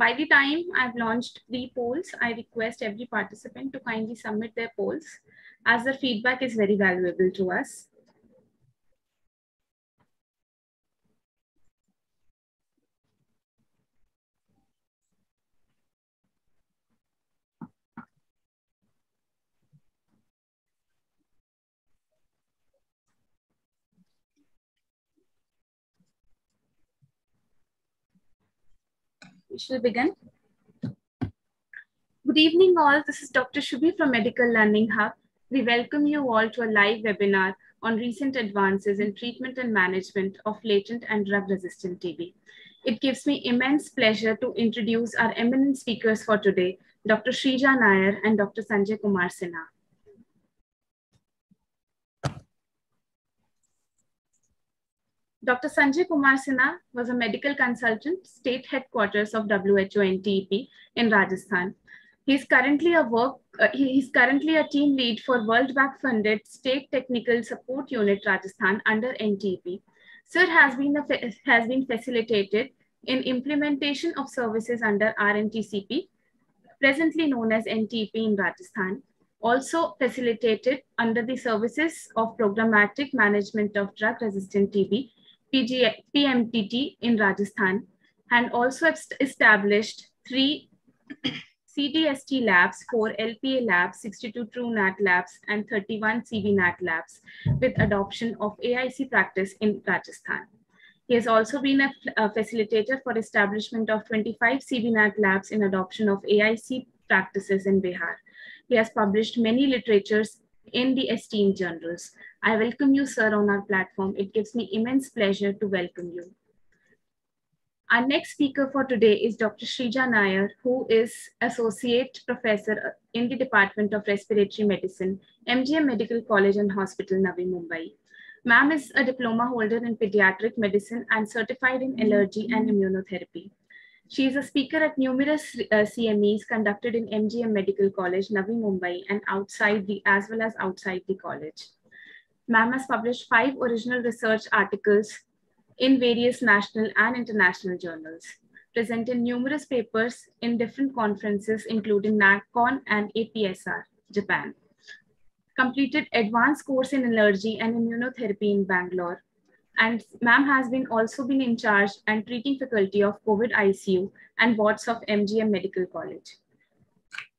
By the time I've launched three polls, I request every participant to kindly submit their polls as their feedback is very valuable to us. We shall begin. Good evening all. This is Dr. Shubhi from Medical Learning Hub. We welcome you all to a live webinar on recent advances in treatment and management of latent and drug-resistant TB. It gives me immense pleasure to introduce our eminent speakers for today, Dr. Shreeja Nair and Dr. Sanjay Kumar Sinha. Dr. Sanjay Kumar Sinha was a medical consultant, state headquarters of WHO and NTEP in Rajasthan. He's currently a work. Uh, he's currently a team lead for World Bank funded State Technical Support Unit Rajasthan under NTEP. Sir has been a, has been facilitated in implementation of services under RNTCP, presently known as NTEP in Rajasthan. Also facilitated under the services of programmatic management of drug-resistant TB PG, PMDT in Rajasthan and also established three CDST labs, four LPA labs, 62 TrueNAT labs, and 31 CBNAT labs with adoption of AIC practice in Rajasthan. He has also been a, a facilitator for establishment of 25 CBNAT labs in adoption of AIC practices in Bihar. He has published many literatures in the esteemed journals. I welcome you, sir, on our platform. It gives me immense pleasure to welcome you. Our next speaker for today is Dr. Shreeja Nair, who is Associate Professor in the Department of Respiratory Medicine, MGM Medical College and Hospital, Navi Mumbai. Ma'am is a diploma holder in pediatric medicine and certified in allergy and immunotherapy. She is a speaker at numerous uh, CMEs conducted in MGM Medical College, Navi Mumbai, and outside the as well as outside the college. Ma'am has published five original research articles in various national and international journals, presented numerous papers in different conferences, including NAPCON and APSR, Japan. Completed advanced course in allergy and immunotherapy in Bangalore. And ma'am has been also been in charge and treating faculty of COVID ICU and wards of MGM Medical College.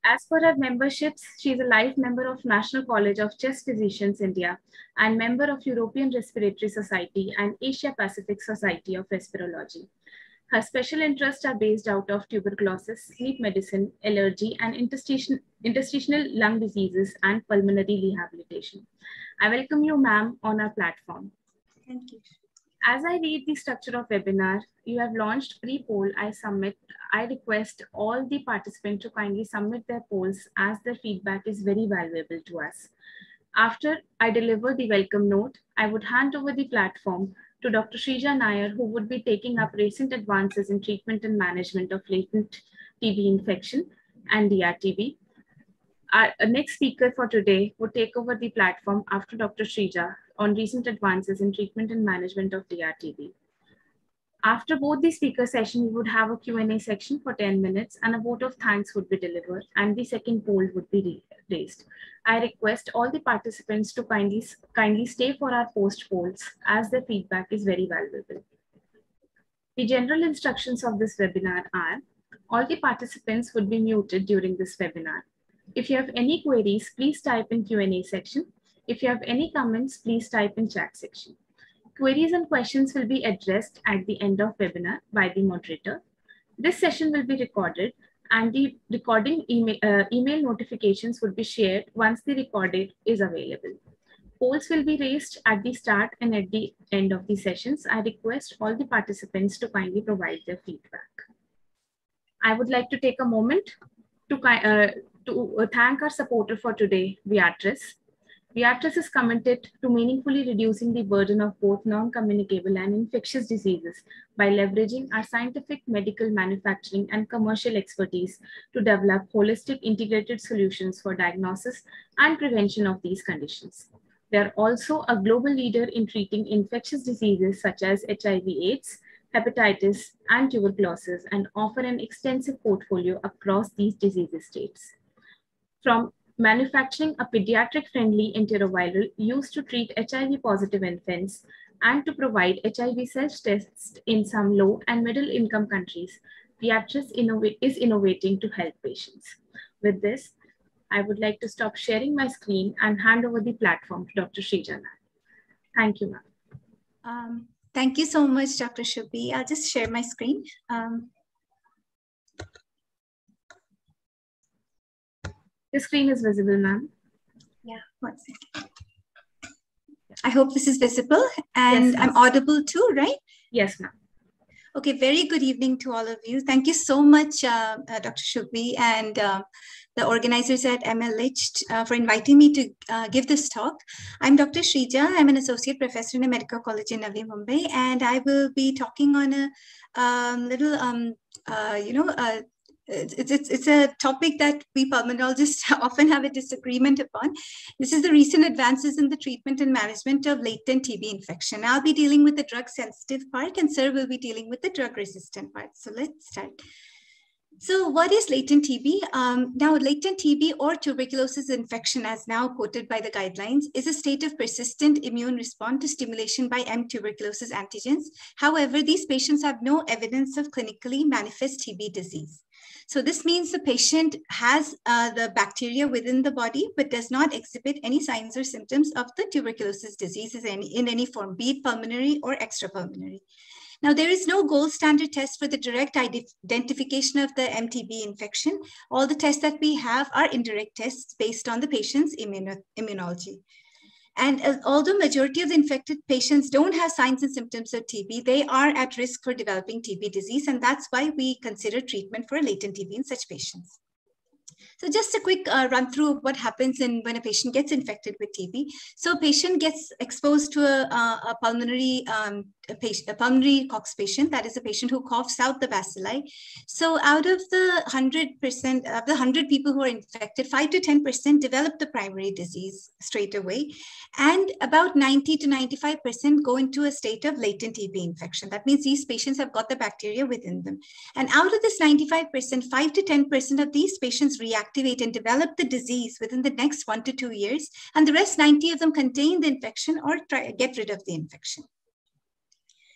As for her memberships, she is a life member of National College of Chest Physicians India and member of European Respiratory Society and Asia Pacific Society of Respirology. Her special interests are based out of tuberculosis, sleep medicine, allergy, and interstitial, interstitial lung diseases and pulmonary rehabilitation. I welcome you, ma'am, on our platform. Thank you. As I read the structure of webinar, you have launched pre-poll. I submit. I request all the participants to kindly submit their polls as their feedback is very valuable to us. After I deliver the welcome note, I would hand over the platform to Dr. Shreeja Nair, who would be taking up recent advances in treatment and management of latent TB infection and DRTB. Our next speaker for today would take over the platform after Dr. Shreeja on recent advances in treatment and management of DRTB. After both the speaker session, we would have a Q&A section for 10 minutes and a vote of thanks would be delivered and the second poll would be raised. I request all the participants to kindly, kindly stay for our post polls as their feedback is very valuable. The general instructions of this webinar are, all the participants would be muted during this webinar. If you have any queries, please type in Q&A section. If you have any comments, please type in chat section. Queries and questions will be addressed at the end of webinar by the moderator. This session will be recorded and the recording email, uh, email notifications would be shared once the recording is available. Polls will be raised at the start and at the end of the sessions. I request all the participants to kindly provide their feedback. I would like to take a moment to, uh, to thank our supporter for today, Viatris. Viatris is committed to meaningfully reducing the burden of both non-communicable and infectious diseases by leveraging our scientific, medical, manufacturing, and commercial expertise to develop holistic integrated solutions for diagnosis and prevention of these conditions. They are also a global leader in treating infectious diseases such as HIV AIDS, hepatitis, and tuberculosis and offer an extensive portfolio across these disease states. From manufacturing a pediatric-friendly antiretroviral used to treat HIV-positive infants and to provide HIV self-tests in some low and middle income countries, Viatris is innovating to help patients. With this, I would like to stop sharing my screen and hand over the platform to Dr. Shreeja. Thank you, ma'am. Um, thank you so much, Dr. Shubhi. I'll just share my screen. Um, the screen is visible, ma'am. Yeah, one second. I hope this is visible and yes, I'm audible too, right? Yes, ma'am. Okay, very good evening to all of you. Thank you so much, uh, uh, Dr. Shubhi and uh, the organizers at MLH uh, for inviting me to uh, give this talk. I'm Dr. Shreeja. I'm an associate professor in a medical college in Navi Mumbai, and I will be talking on a um, little, um, uh, you know, it's, it's, it's a topic that we pulmonologists often have a disagreement upon. This is the recent advances in the treatment and management of latent TB infection. I'll be dealing with the drug sensitive part and Sir will be dealing with the drug resistant part. So let's start. So what is latent TB? Um, now, latent TB or tuberculosis infection, as now quoted by the guidelines, is a state of persistent immune response to stimulation by M tuberculosis antigens. However, these patients have no evidence of clinically manifest TB disease. So this means the patient has uh, the bacteria within the body, but does not exhibit any signs or symptoms of the tuberculosis diseases in in any form, be it pulmonary or extrapulmonary. Now, there is no gold standard test for the direct identification of the MTB infection. All the tests that we have are indirect tests based on the patient's immuno immunology. And uh, although majority of the infected patients don't have signs and symptoms of TB, they are at risk for developing TB disease. And that's why we consider treatment for latent TB in such patients. So just a quick uh, run through what happens in when a patient gets infected with TB. So a patient gets exposed to a, a pulmonary um, a, patient, a pulmonary Koch's patient, that is a patient who coughs out the bacilli. So out of the 100%, of the 100 people who are infected, 5 to 10% develop the primary disease straight away. And about 90 to 95% go into a state of latent TB infection. That means these patients have got the bacteria within them. And out of this 95%, 5 to 10% of these patients reactivate and develop the disease within the next one to two years. And the rest 90 of them contain the infection or try, get rid of the infection.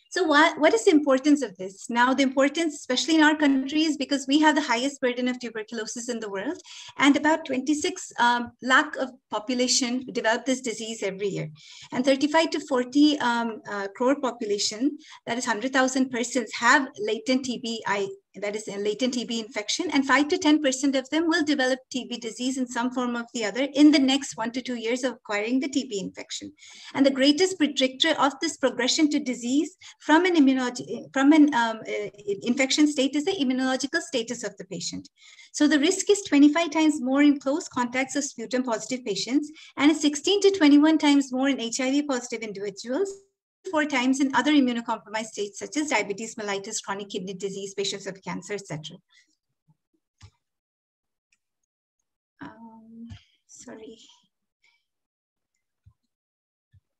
So what, what is the importance of this? Now, the importance, especially in our country, is because we have the highest burden of tuberculosis in the world, and about 26 um, lakh of population develop this disease every year. And 35 to 40 um, uh, crore population, that is 100,000 persons, have latent TBI that is a latent TB infection, and 5 to 10% of them will develop TB disease in some form or the other in the next one to two years of acquiring the TB infection. And the greatest predictor of this progression to disease from an, immunology, from an um, uh, infection state is the immunological status of the patient. So the risk is 25 times more in close contacts of sputum positive patients and 16 to 21 times more in HIV positive individuals four times in other immunocompromised states such as diabetes mellitus, chronic kidney disease, patients with cancer, etc. Um, sorry.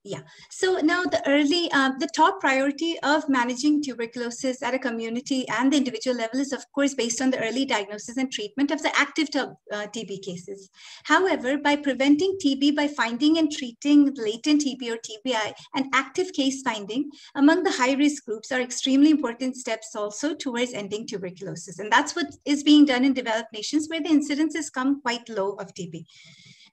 Yeah. So now the early, um, the top priority of managing tuberculosis at a community and the individual level is, of course, based on the early diagnosis and treatment of the active uh, TB cases. However, by preventing TB by finding and treating latent TB or TBI and active case finding among the high-risk groups are extremely important steps also towards ending tuberculosis. And that's what is being done in developed nations where the incidences come quite low of TB.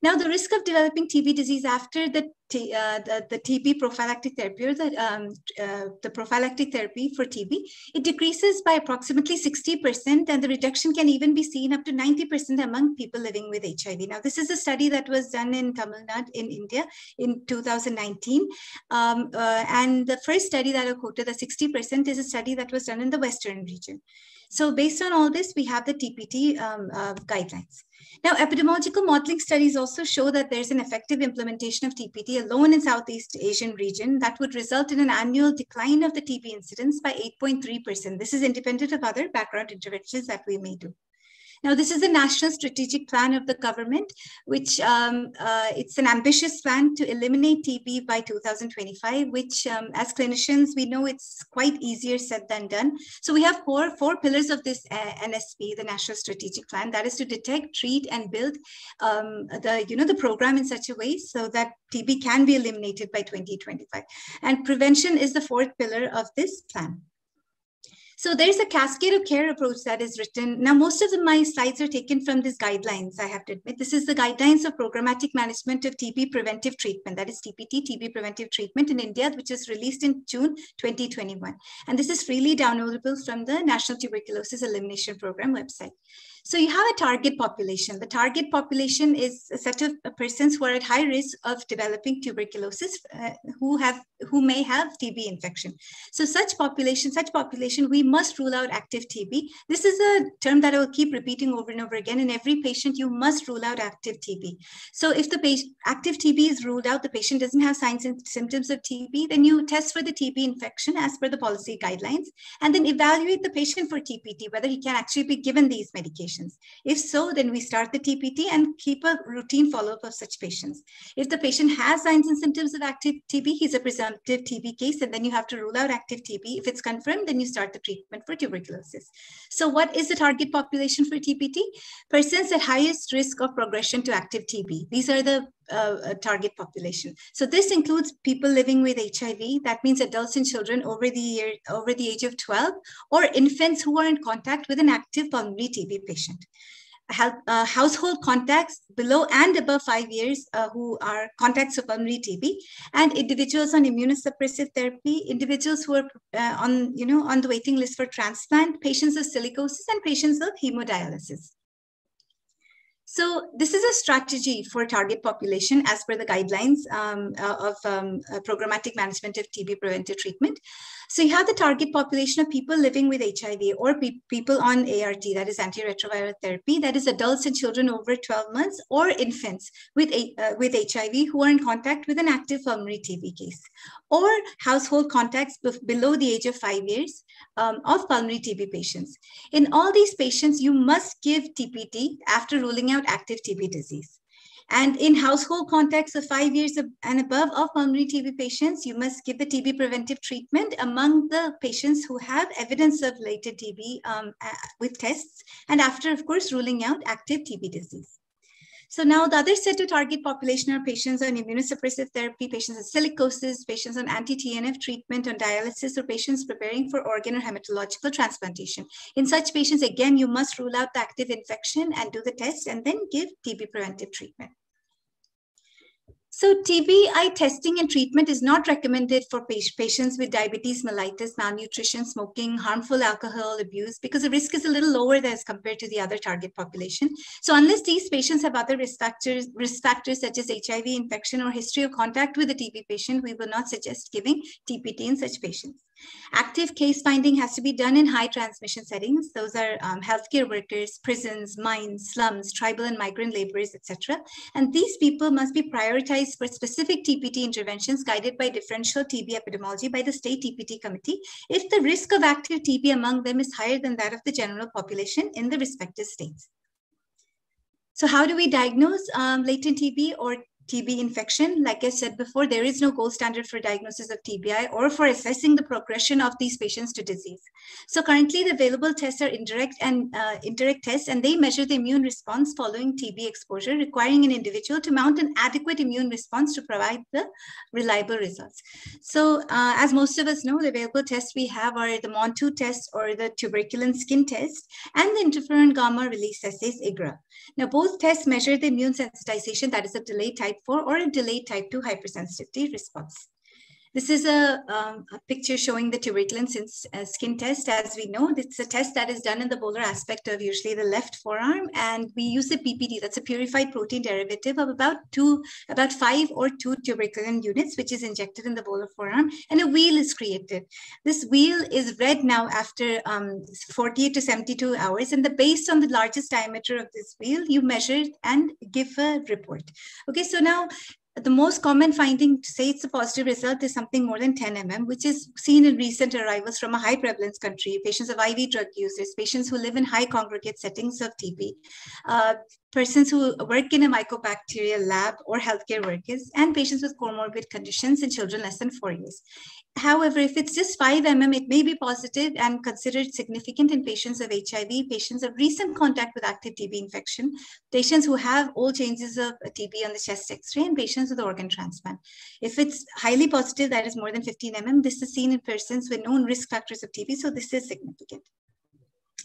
Now, the risk of developing TB disease after the, T, uh, the, the, TB prophylactic therapy or the, um, uh, the prophylactic therapy for TB, it decreases by approximately 60%, and the reduction can even be seen up to 90% among people living with HIV. Now, this is a study that was done in Tamil Nadu in India in 2019. Um, uh, and the first study that I quoted, the 60%, is a study that was done in the Western region. So based on all this, we have the TPT um, uh, guidelines. Now, epidemiological modeling studies also show that there's an effective implementation of TPT alone in Southeast Asian region that would result in an annual decline of the TB incidence by 8.3%. This is independent of other background interventions that we may do. Now, this is the national strategic plan of the government, which um, uh, it's an ambitious plan to eliminate TB by 2025, which um, as clinicians, we know it's quite easier said than done. So we have four, four pillars of this uh, NSP, the National Strategic Plan, that is to detect, treat, and build um, the, you know, the program in such a way so that TB can be eliminated by 2025. And prevention is the fourth pillar of this plan. So there's a cascade of care approach that is written. Now, most of the, my slides are taken from these guidelines, I have to admit. This is the guidelines of programmatic management of TB preventive treatment, that is TPT, TB preventive treatment in India, which is released in June 2021. And this is freely downloadable from the National Tuberculosis Elimination Program website. So you have a target population. The target population is a set of persons who are at high risk of developing tuberculosis, uh, who have who may have TB infection. So such population, such population, we must rule out active TB. This is a term that I will keep repeating over and over again. In every patient, you must rule out active TB. So if the patient, active TB is ruled out, the patient doesn't have signs and symptoms of TB, then you test for the TB infection as per the policy guidelines, and then evaluate the patient for TPT, whether he can actually be given these medications patients. If so, then we start the TPT and keep a routine follow-up of such patients. If the patient has signs and symptoms of active TB, he's a presumptive TB case, and then you have to rule out active TB. If it's confirmed, then you start the treatment for tuberculosis. So what is the target population for TPT? Persons at highest risk of progression to active TB. These are the uh, target population. So this includes people living with HIV. That means adults and children over the year, over the age of 12, or infants who are in contact with an active pulmonary TB patient. Health, uh, household contacts below and above five years uh, who are contacts of pulmonary TB, and individuals on immunosuppressive therapy, individuals who are uh, on you know on the waiting list for transplant, patients of silicosis, and patients of hemodialysis. So this is a strategy for target population as per the guidelines um, uh, of um, uh, programmatic management of TB preventive treatment. So you have the target population of people living with HIV or pe people on ART, that is antiretroviral therapy, that is adults and children over 12 months or infants with, uh, with HIV who are in contact with an active pulmonary TB case or household contacts below the age of five years um, of pulmonary TB patients. In all these patients, you must give TPT after ruling out active TB disease. And in household contacts of five years and above of pulmonary TB patients, you must give the TB preventive treatment among the patients who have evidence of latent TB um, with tests, and after, of course, ruling out active TB disease. So now the other set to target population are patients on immunosuppressive therapy, patients on silicosis, patients on anti-TNF treatment, on dialysis, or patients preparing for organ or hematological transplantation. In such patients, again, you must rule out the active infection and do the test and then give TB preventive treatment. So TBI testing and treatment is not recommended for patients with diabetes, mellitus, malnutrition, smoking, harmful alcohol abuse, because the risk is a little lower than as compared to the other target population. So unless these patients have other risk factors, risk factors such as HIV infection or history of contact with a TB patient, we will not suggest giving TPT in such patients. Active case finding has to be done in high transmission settings. Those are um, healthcare workers, prisons, mines, slums, tribal and migrant laborers, etc. And these people must be prioritized for specific TPT interventions guided by differential TB epidemiology by the state TPT committee if the risk of active TB among them is higher than that of the general population in the respective states. So how do we diagnose um, latent TB or TB infection. Like I said before, there is no gold standard for diagnosis of TBI or for assessing the progression of these patients to disease. So currently the available tests are indirect and uh, indirect tests, and they measure the immune response following TB exposure, requiring an individual to mount an adequate immune response to provide the reliable results. So uh, as most of us know, the available tests we have are the Mantoux test or the tuberculin skin test and the interferon gamma release assays IGRA. Now both tests measure the immune sensitization, that is a delayed type 4 or a delayed type 2 hypersensitivity response. This is a, um, a picture showing the tuberculin uh, skin test. As we know, it's a test that is done in the volar aspect of usually the left forearm. And we use a PPD, that's a purified protein derivative of about two, about five or two tuberculin units, which is injected in the volar forearm. And a wheal is created. This wheal is read now after um, 48 to 72 hours. And the, based on the largest diameter of this wheal, you measure and give a report. Okay, so now the most common finding to say it's a positive result is something more than 10 mm, which is seen in recent arrivals from a high prevalence country, patients of IV drug users, patients who live in high congregate settings of TB, uh, persons who work in a mycobacterial lab or healthcare workers, and patients with comorbid conditions in children less than four years. However, if it's just 5 mm, it may be positive and considered significant in patients of HIV, patients of recent contact with active TB infection, patients who have all changes of TB on the chest x-ray, and patients with the organ transplant. If it's highly positive, that is more than 15 mm, this is seen in persons with known risk factors of TB, so this is significant.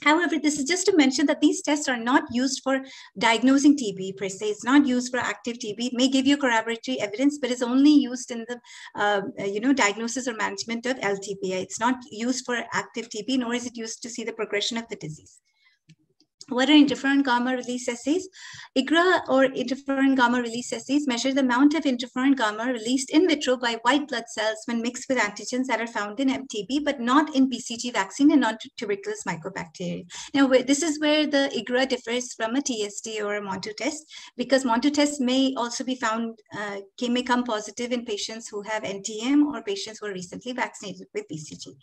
However, this is just to mention that these tests are not used for diagnosing TB per se. It's not used for active TB. It may give you corroboratory evidence, but it's only used in the uh, you know diagnosis or management of LTBI. It's not used for active TB, nor is it used to see the progression of the disease. What are interferon gamma release assays? IGRA or interferon gamma release assays measure the amount of interferon gamma released in vitro by white blood cells when mixed with antigens that are found in MTB, but not in BCG vaccine and non-tuberculous mycobacteria. Now, this is where the IGRA differs from a TST or a Mantoux test, because Mantoux tests may also be found, uh, may come positive in patients who have NTM or patients who are recently vaccinated with BCG.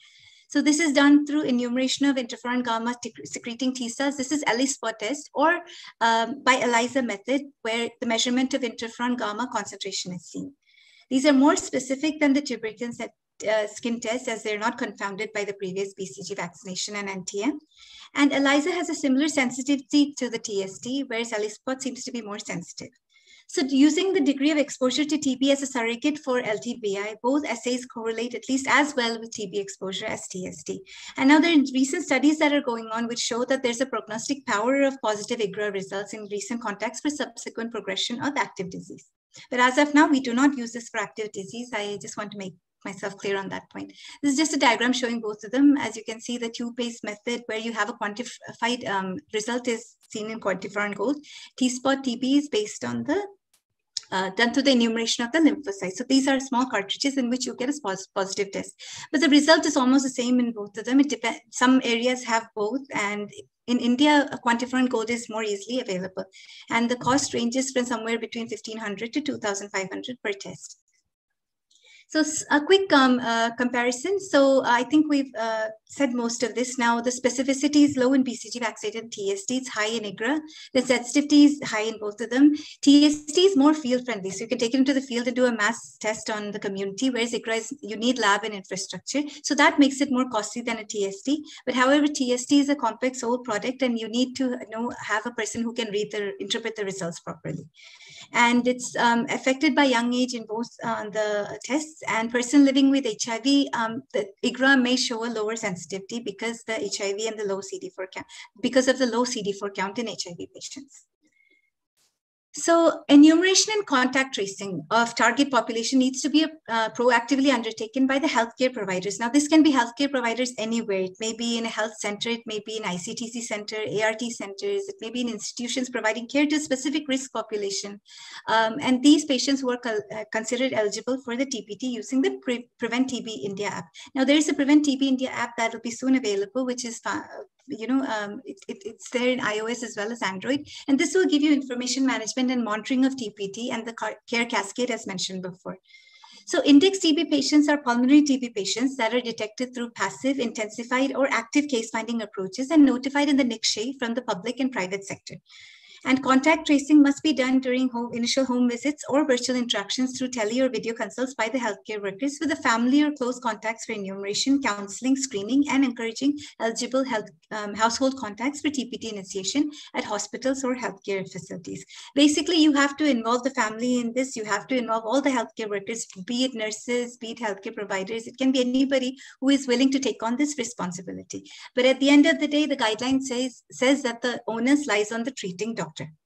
So this is done through enumeration of interferon gamma secreting T cells. This is ELISpot test or um, by ELISA method where the measurement of interferon gamma concentration is seen. These are more specific than the tuberculin uh, skin test as they're not confounded by the previous BCG vaccination and NTM. And ELISA has a similar sensitivity to the TST, whereas ELISpot seems to be more sensitive. So using the degree of exposure to TB as a surrogate for LTBI, both assays correlate at least as well with TB exposure as TST. And now there are recent studies that are going on which show that there's a prognostic power of positive IGRA results in recent contacts for subsequent progression of active disease. But as of now, we do not use this for active disease. I just want to make myself clear on that point. This is just a diagram showing both of them. As you can see, the tube-based method where you have a quantified um, result is seen in quantiferon gold. T-spot TB is based on the uh, done through the enumeration of the lymphocytes. So these are small cartridges in which you get a positive test. But the result is almost the same in both of them. It depends. Some areas have both, and in India, quantiferon gold is more easily available, and the cost ranges from somewhere between 1500 to 2500 per test. So a quick um, uh, comparison. So I think we've uh, said most of this now. The specificity is low in BCG vaccinated TST. It's high in IGRA. The sensitivity is high in both of them. TST is more field friendly. So you can take it into the field and do a mass test on the community, whereas IGRA is you need lab and infrastructure. So that makes it more costly than a TST. But however, TST is a complex old product and you need to know, have a person who can read the, interpret the results properly and it's um, affected by young age in both uh, the tests. And person living with HIV, um, the IGRA may show a lower sensitivity because the HIV and the low CD4 count, because of the low CD4 count in HIV patients. So enumeration and contact tracing of target population needs to be uh, proactively undertaken by the healthcare providers. Now, this can be healthcare providers anywhere. It may be in a health center, it may be in ICTC center, ART centers, it may be in institutions providing care to a specific risk population. Um, and these patients were uh, considered eligible for the TPT using the Pre Prevent TB India app. Now, there is a Prevent TB India app that will be soon available, which is you know, um, it, it, it's there in iOS as well as Android. And this will give you information management and monitoring of TPT and the care cascade as mentioned before. So index TB patients are pulmonary TB patients that are detected through passive, intensified, or active case finding approaches and notified in the Nikshay from the public and private sector. And contact tracing must be done during home, initial home visits or virtual interactions through tele or video consults by the healthcare workers with the family or close contacts for enumeration, counseling, screening, and encouraging eligible health um, household contacts for TPT initiation at hospitals or healthcare facilities. Basically, you have to involve the family in this. You have to involve all the healthcare workers, be it nurses, be it healthcare providers. It can be anybody who is willing to take on this responsibility. But at the end of the day, the guideline says, says that the onus lies on the treating doctor doctor.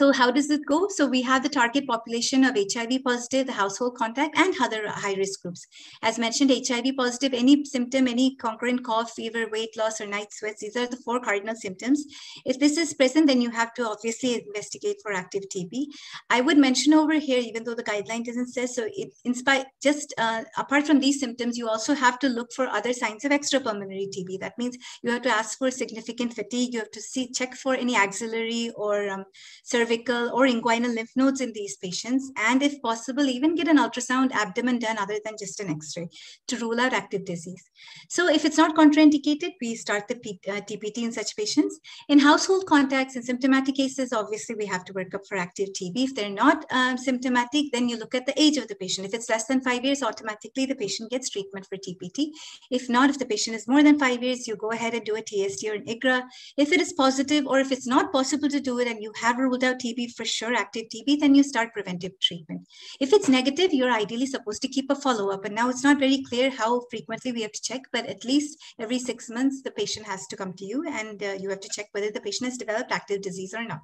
So how does it go? So we have the target population of HIV positive, the household contact, and other high-risk groups. As mentioned, HIV positive, any symptom, any concurrent cough, fever, weight loss, or night sweats, these are the four cardinal symptoms. If this is present, then you have to obviously investigate for active TB. I would mention over here, even though the guideline doesn't say so, it, in spite, just uh, apart from these symptoms, you also have to look for other signs of extrapulmonary TB. That means you have to ask for significant fatigue. You have to see, check for any axillary or um, cervical cervical or inguinal lymph nodes in these patients. And if possible, even get an ultrasound abdomen done other than just an x-ray to rule out active disease. So if it's not contraindicated, we start the P uh, TPT in such patients. In household contacts and symptomatic cases, obviously we have to work up for active TB. If they're not um, symptomatic, then you look at the age of the patient. If it's less than five years, automatically the patient gets treatment for TPT. If not, if the patient is more than five years, you go ahead and do a TST or an IGRA. If it is positive or if it's not possible to do it and you have ruled out TB for sure, active TB, then you start preventive treatment. If it's negative, you're ideally supposed to keep a follow-up. And now it's not very clear how frequently we have to check, but at least every six months, the patient has to come to you and uh, you have to check whether the patient has developed active disease or not.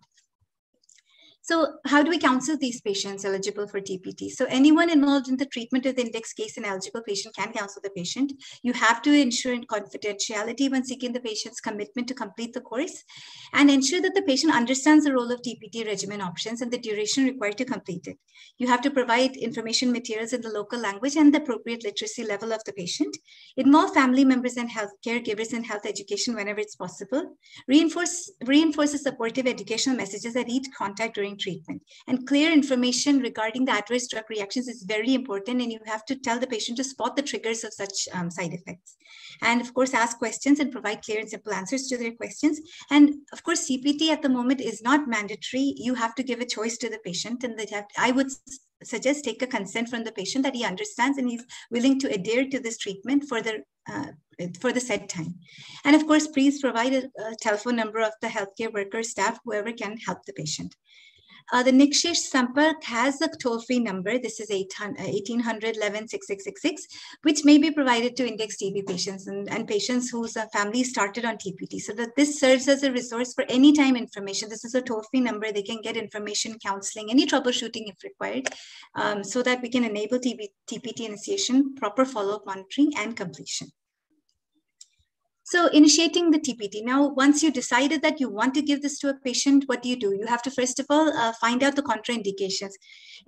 So how do we counsel these patients eligible for TPT? So anyone involved in the treatment of the index case and eligible patient can counsel the patient. You have to ensure confidentiality when seeking the patient's commitment to complete the course and ensure that the patient understands the role of TPT regimen options and the duration required to complete it. You have to provide information materials in the local language and the appropriate literacy level of the patient. Involve family members and health caregivers in health education whenever it's possible. Reinforce, reinforce supportive educational messages at each contact during treatment. And clear information regarding the adverse drug reactions is very important and you have to tell the patient to spot the triggers of such um, side effects. And of course, ask questions and provide clear and simple answers to their questions. And of course, CPT at the moment is not mandatory. You have to give a choice to the patient and they have, I would suggest take a consent from the patient that he understands and he's willing to adhere to this treatment for the uh, for the set time. And of course, please provide a, a, telephone number of the healthcare worker staff, whoever can help the patient. Uh, the Nikshay Sampark has a toll-free number. This is 1800 11 6666, which may be provided to index TB patients and, and patients whose uh, family started on TPT. So that this serves as a resource for any time information. This is a toll-free number. They can get information, counseling, any troubleshooting if required, um, so that we can enable TB, TPT initiation, proper follow-up monitoring, and completion. So initiating the TPT. Now, once you decided that you want to give this to a patient, what do you do? You have to first of all uh, find out the contraindications.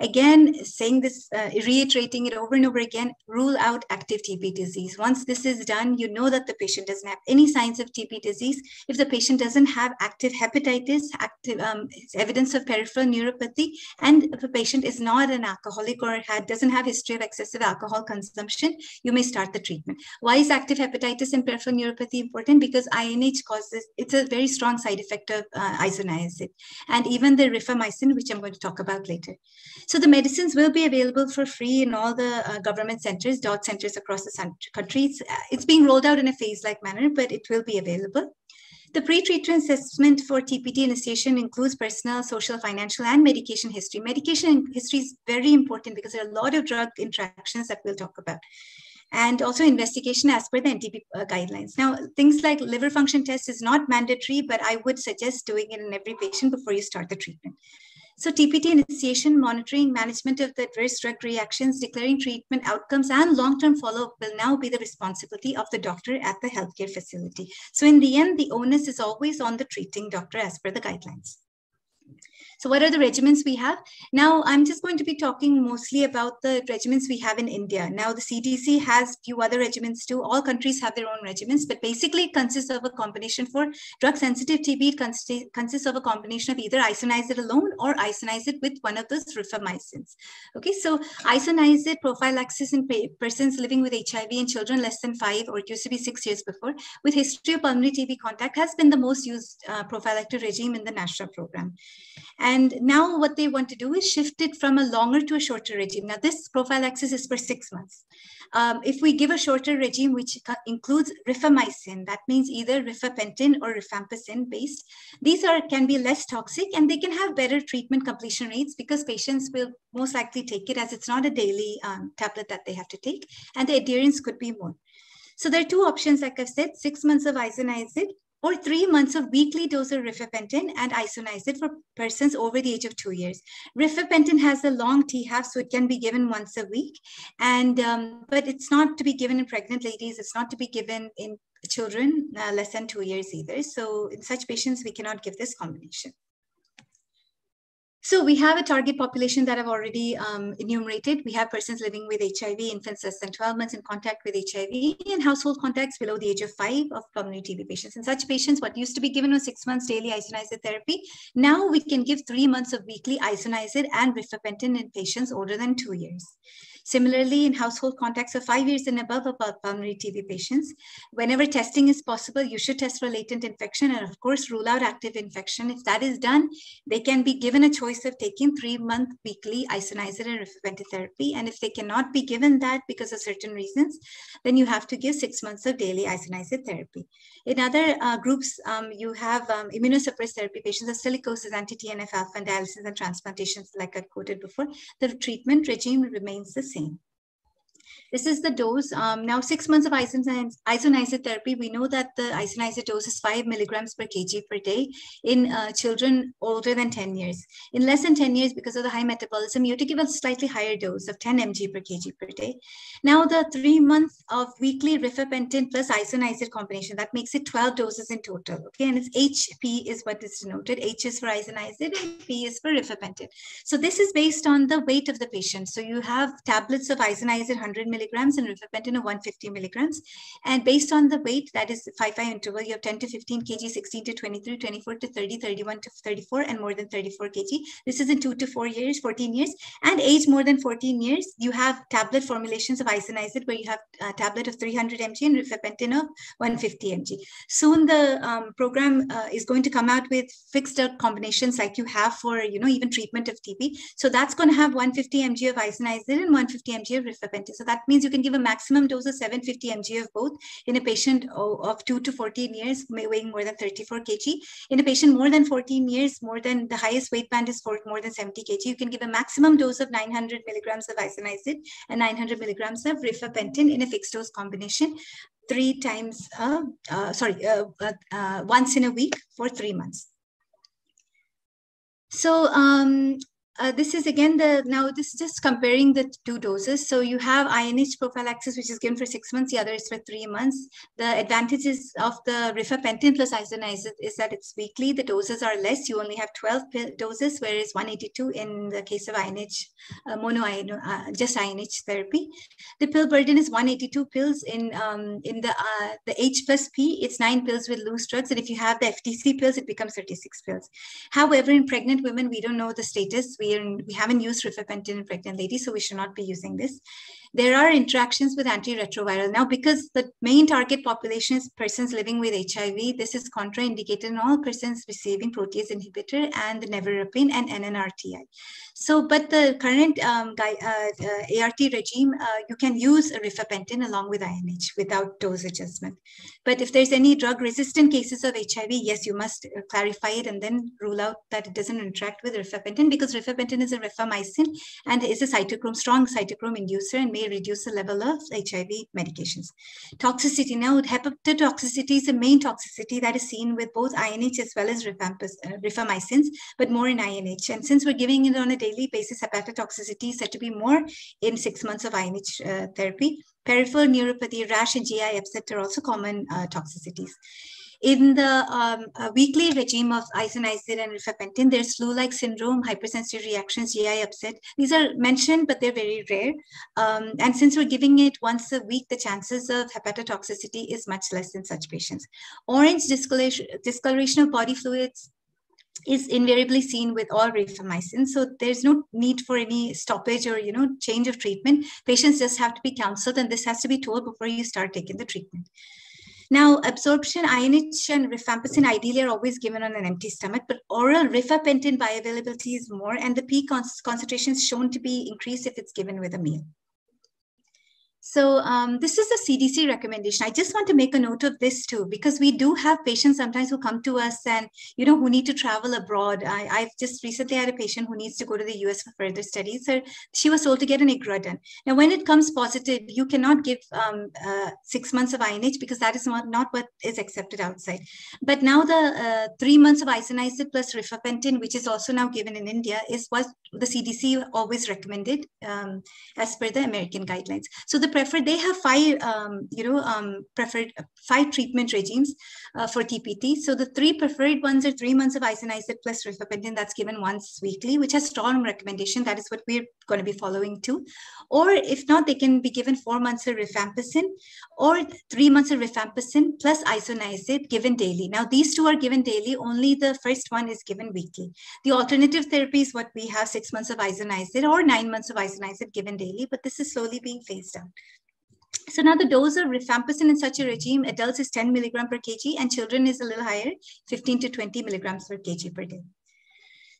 Again, saying this, uh, reiterating it over and over again, rule out active TB disease. Once this is done, you know that the patient doesn't have any signs of TB disease. If the patient doesn't have active hepatitis, active um, evidence of peripheral neuropathy, and if a patient is not an alcoholic or had, doesn't have history of excessive alcohol consumption, you may start the treatment. Why is active hepatitis and peripheral neuropathy important because INH causes, it's a very strong side effect of uh, isoniazid and even the rifamycin, which I'm going to talk about later. So the medicines will be available for free in all the uh, government centers, DOT centers across the country. It's, uh, it's being rolled out in a phase-like manner, but it will be available. The pre-treatment assessment for TPT initiation includes personal, social, financial, and medication history. Medication history is very important because there are a lot of drug interactions that we'll talk about and also investigation as per the NTP uh, guidelines. Now, things like liver function test is not mandatory, but I would suggest doing it in every patient before you start the treatment. So TPT initiation, monitoring, management of the adverse drug reactions, declaring treatment outcomes, and long-term follow-up will now be the responsibility of the doctor at the healthcare facility. So in the end, the onus is always on the treating doctor as per the guidelines. So what are the regimens we have? Now, I'm just going to be talking mostly about the regimens we have in India. Now, the CDC has few other regimens too. All countries have their own regimens, but basically it consists of a combination for drug-sensitive TB. It consists of a combination of either isoniazid alone or isoniazid with one of those rifamycins. Okay, so isoniazid prophylaxis in persons living with HIV in children less than five, or it used to be six years before, with history of pulmonary TB contact has been the most used uh, prophylactic regime in the national program. And now what they want to do is shift it from a longer to a shorter regime. Now this profile prophylaxis is for six months. Um, if we give a shorter regime, which includes rifamycin, that means either rifapentine or rifampicin based, these are can be less toxic and they can have better treatment completion rates because patients will most likely take it as it's not a daily um, tablet that they have to take and the adherence could be more. So there are two options, like I've said, six months of isoniazid or three months of weekly dose of rifapentine and isoniazid for persons over the age of two years. Rifapentine has a long T-half, so it can be given once a week, and um, but it's not to be given in pregnant ladies. It's not to be given in children uh, less than two years either. So in such patients, we cannot give this combination. So we have a target population that I've already um, enumerated. We have persons living with HIV, infants less than 12 months in contact with HIV, and household contacts below the age of five of pulmonary TB patients. In such patients, what used to be given was six months daily isoniazid therapy. Now we can give three months of weekly isoniazid and rifampicin in patients older than two years. Similarly, in household contacts of five years and above about pulmonary TB patients, whenever testing is possible, you should test for latent infection and of course rule out active infection. If that is done, they can be given a choice of taking three-month weekly isoniazid and rifampicin therapy. And if they cannot be given that because of certain reasons, then you have to give six months of daily isoniazid therapy. In other uh, groups, um, you have um, immunosuppressed therapy patients, of silicosis, anti-TNF alpha, and dialysis and transplantations, like I quoted before. The treatment regime remains the same same. This is the dose. Um, now, six months of isoniazid therapy, we know that the isoniazid dose is five milligrams per kg per day in uh, children older than 10 years. In less than 10 years, because of the high metabolism, you have to give a slightly higher dose of 10 mg per kg per day. Now, the three months of weekly rifampicin plus isoniazid combination, that makes it 12 doses in total. Okay, and it's HP is what is denoted. H is for isoniazid and P is for rifampicin. So this is based on the weight of the patient. So you have tablets of isoniazid 100 milligrams milligrams and rifampicin of 150 milligrams. And based on the weight, that is 5-5 interval, you have 10 to 15 kg, 16 to 23, 24 to 30, 31 to 34, and more than 34 kg. This is in 2 to 4 years, 14 years. And age more than 14 years, you have tablet formulations of isoniazid where you have a tablet of 300 mg and rifampicin of 150 mg. Soon the um, program uh, is going to come out with fixed combinations like you have for, you know, even treatment of TB. So that's going to have 150 mg of isoniazid and 150 mg of rifampicin. So that means you can give a maximum dose of 750 mg of both in a patient of 2 to 14 years may weighing more than 34 kg. In a patient more than 14 years, more than the highest weight band is for more than 70 kg, you can give a maximum dose of 900 milligrams of isoniazid and 900 milligrams of rifampicin in a fixed dose combination three times, uh, uh, sorry, uh, uh, uh once in a week for three months. So um, uh, this is again the now this is just comparing the two doses. So you have INH prophylaxis, which is given for six months, the other is for three months. The advantages of the rifampicin plus isoniazid is that it's weekly. The doses are less. You only have 12 doses, whereas 182 in the case of INH, uh, mono uh, just INH therapy. The pill burden is 182 pills in um, in the uh, the H plus P. It's nine pills with loose drugs, and if you have the FDC pills, it becomes 36 pills. However, in pregnant women, we don't know the status. We we, we haven't used rifampicin in pregnant ladies, so we should not be using this. There are interactions with antiretroviral. Now, because the main target population is persons living with HIV, this is contraindicated in all persons receiving protease inhibitor and the nevirapine and NNRTI. So, but the current um, uh, uh, ART regime, uh, you can use rifampicin along with INH without dose adjustment. But if there's any drug-resistant cases of HIV, yes, you must clarify it and then rule out that it doesn't interact with rifampicin because rifampicin is a rifamycin and is a cytochrome, strong cytochrome inducer and may reduce the level of HIV medications. Toxicity. Now, hepatotoxicity is the main toxicity that is seen with both INH as well as rifamycins, but more in INH. And since we're giving it on a daily basis, hepatotoxicity is said to be more in six months of INH uh, therapy. Peripheral neuropathy, rash, and GI upset are also common uh, toxicities. In the um, uh, weekly regime of isoniazid and rifampicin, there's flu-like syndrome, hypersensitive reactions, GI upset. These are mentioned, but they're very rare. Um, and since we're giving it once a week, the chances of hepatotoxicity is much less in such patients. Orange discoloration, discoloration of body fluids, is invariably seen with all rifamycin. So there's no need for any stoppage or you know change of treatment. Patients just have to be counseled, and this has to be told before you start taking the treatment. Now, absorption, INH and rifampicin ideally are always given on an empty stomach, but oral rifampicin bioavailability is more, and the peak concentration is shown to be increased if it's given with a meal. So um, this is a CDC recommendation. I just want to make a note of this too, because we do have patients sometimes who come to us and, you know, who need to travel abroad. I, have just recently had a patient who needs to go to the US for further studies. So she was told to get an IGRA. Now, when it comes positive, you cannot give um, uh, six months of INH because that is not, not what is accepted outside. But now the uh, three months of isoniazid plus rifampicin, which is also now given in India, is what the CDC always recommended um, as per the American guidelines. So the they have five, um, you know, um, preferred five treatment regimes uh, for TPT. So the three preferred ones are three months of isoniazid plus rifampicin that's given once weekly, which has strong recommendation. That is what we're going to be following too. Or if not, they can be given four months of rifampicin or three months of rifampicin plus isoniazid given daily. Now, these two are given daily. Only the first one is given weekly. The alternative therapy is what we have six months of isoniazid or nine months of isoniazid given daily, but this is slowly being phased out. So now the dose of rifampicin in such a regime, adults is 10 milligram per kg and children is a little higher, 15 to 20 milligrams per kg per day.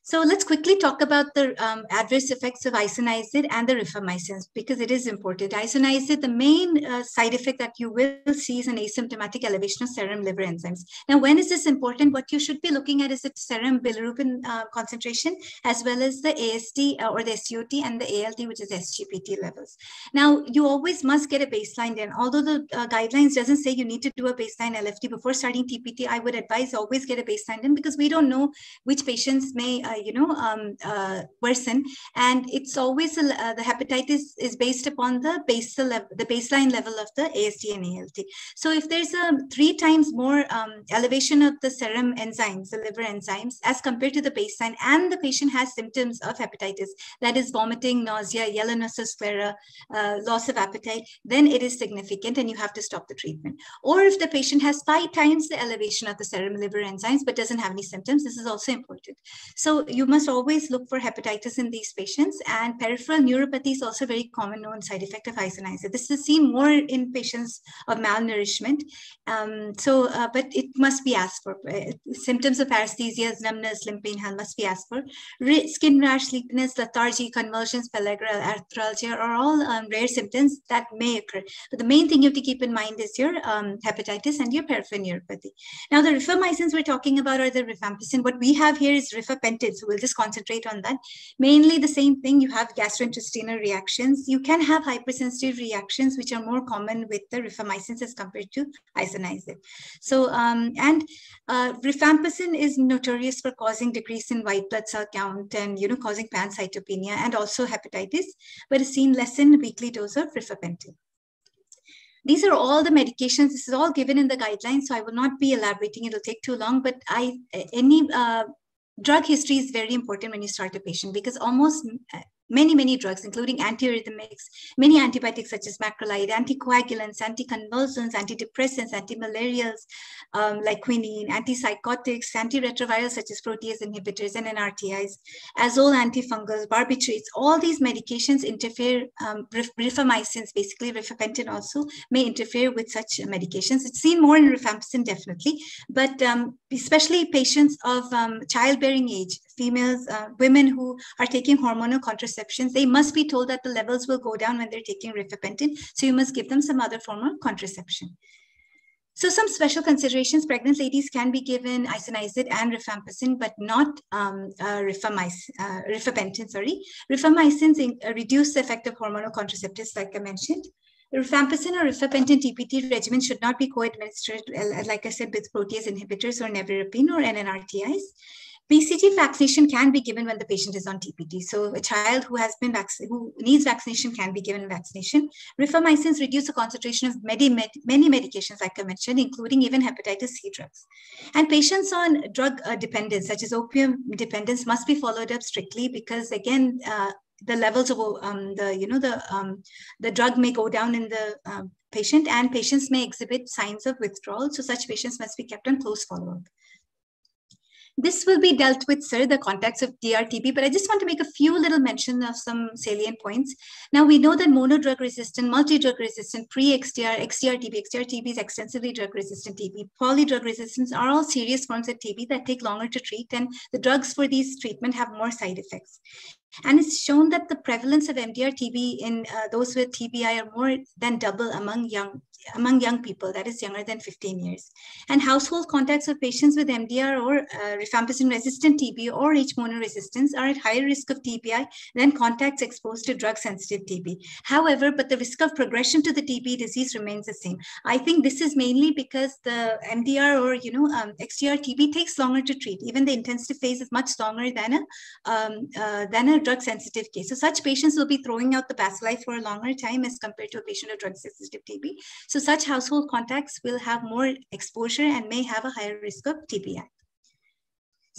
So let's quickly talk about the um, adverse effects of isoniazid and the rifamycin because it is important. Isoniazid, the main uh, side effect that you will see is an asymptomatic elevation of serum liver enzymes. Now, when is this important? What you should be looking at is the serum bilirubin uh, concentration as well as the AST uh, or the SGOT and the ALT, which is SGPT levels. Now, you always must get a baseline then. Although the uh, guidelines doesn't say you need to do a baseline LFT before starting TPT, I would advise always get a baseline then because we don't know which patients may uh, you know um, uh, worsen and it's always uh, the hepatitis is based upon the basal level, the baseline level of the AST and ALT. So if there's a three times more um, elevation of the serum enzymes, the liver enzymes, as compared to the baseline, and the patient has symptoms of hepatitis, that is vomiting, nausea, yellow sclera, uh, loss of appetite, then it is significant and you have to stop the treatment. Or if the patient has five times the elevation of the serum liver enzymes but doesn't have any symptoms, this is also important. So you must always look for hepatitis in these patients and peripheral neuropathy is also a very common known side effect of isoniazid. This is seen more in patients of malnourishment. Um, so, uh, but it must be asked for. Uh, symptoms of paresthesia, numbness, limb pain, must be asked for. Skin rash, sleepiness, lethargy, convulsions, pellagra, arthralgia are all um, rare symptoms that may occur. But the main thing you have to keep in mind is your um, hepatitis and your peripheral neuropathy. Now, the rifamycins we're talking about are the rifampicin. What we have here is rifapentine. So we'll just concentrate on that. Mainly the same thing, you have gastrointestinal reactions. You can have hypersensitive reactions, which are more common with the rifamycins as compared to isoniazid. So, um, and uh, rifampicin is notorious for causing decrease in white blood cell count and, you know, causing pancytopenia and also hepatitis, but is seen less in weekly dose of rifapentine. These are all the medications. This is all given in the guidelines, so I will not be elaborating. It'll take too long. But I any uh, drug history is very important when you start a patient because almost many, many drugs, including antiarrhythmics, many antibiotics such as macrolide, anticoagulants, anticonvulsants, antidepressants, antimalarials um, like quinine, antipsychotics, antiretrovirals such as protease inhibitors and NRTIs, azole antifungals, barbiturates, all these medications interfere, um, rifamycins, basically rifapentine also, may interfere with such medications. It's seen more in rifampicin definitely, but um, especially patients of um, childbearing age, females, uh, women who are taking hormonal contraceptions, they must be told that the levels will go down when they're taking rifapentine. So you must give them some other form of contraception. So some special considerations, pregnant ladies can be given isoniazid and rifampicin, but not um, uh, uh, rifapentine, sorry. Rifamycins uh, reduce the effect of hormonal contraceptives, like I mentioned. Rifampicin or rifapentine TPT regimen should not be co-administered, uh, like I said, with protease inhibitors or nevirapine or NNRTIs. BCG vaccination can be given when the patient is on TPT. So a child who has been who needs vaccination can be given vaccination. Rifamycins reduce the concentration of many, many medications, like I mentioned, including even hepatitis C drugs. And patients on drug uh, dependence, such as opium dependence, must be followed up strictly because, again, uh, the levels of um, the you know the um, the drug may go down in the um, patient and patients may exhibit signs of withdrawal so such patients must be kept on close follow-up this will be dealt with, sir, the context of DRTB, but I just want to make a few little mention of some salient points. Now, we know that monodrug resistant, multi-drug resistant, pre-XDR, XDR-TB, XDR-TB is extensively drug-resistant TB. Polydrug resistance are all serious forms of TB that take longer to treat, and the drugs for these treatment have more side effects. And it's shown that the prevalence of MDR TB in uh, those with TBI are more than double among young among young people, that is younger than 15 years. And household contacts of patients with MDR or uh, rifampicin resistant TB or H. mono resistance are at higher risk of TBI than contacts exposed to drug sensitive TB. However, but the risk of progression to the TB disease remains the same. I think this is mainly because the MDR or you know um, XDR TB takes longer to treat. Even the intensive phase is much longer than a um, uh, than a a drug sensitive case. So such patients will be throwing out the bacilli for a longer time as compared to a patient of drug sensitive TB. So such household contacts will have more exposure and may have a higher risk of TBI.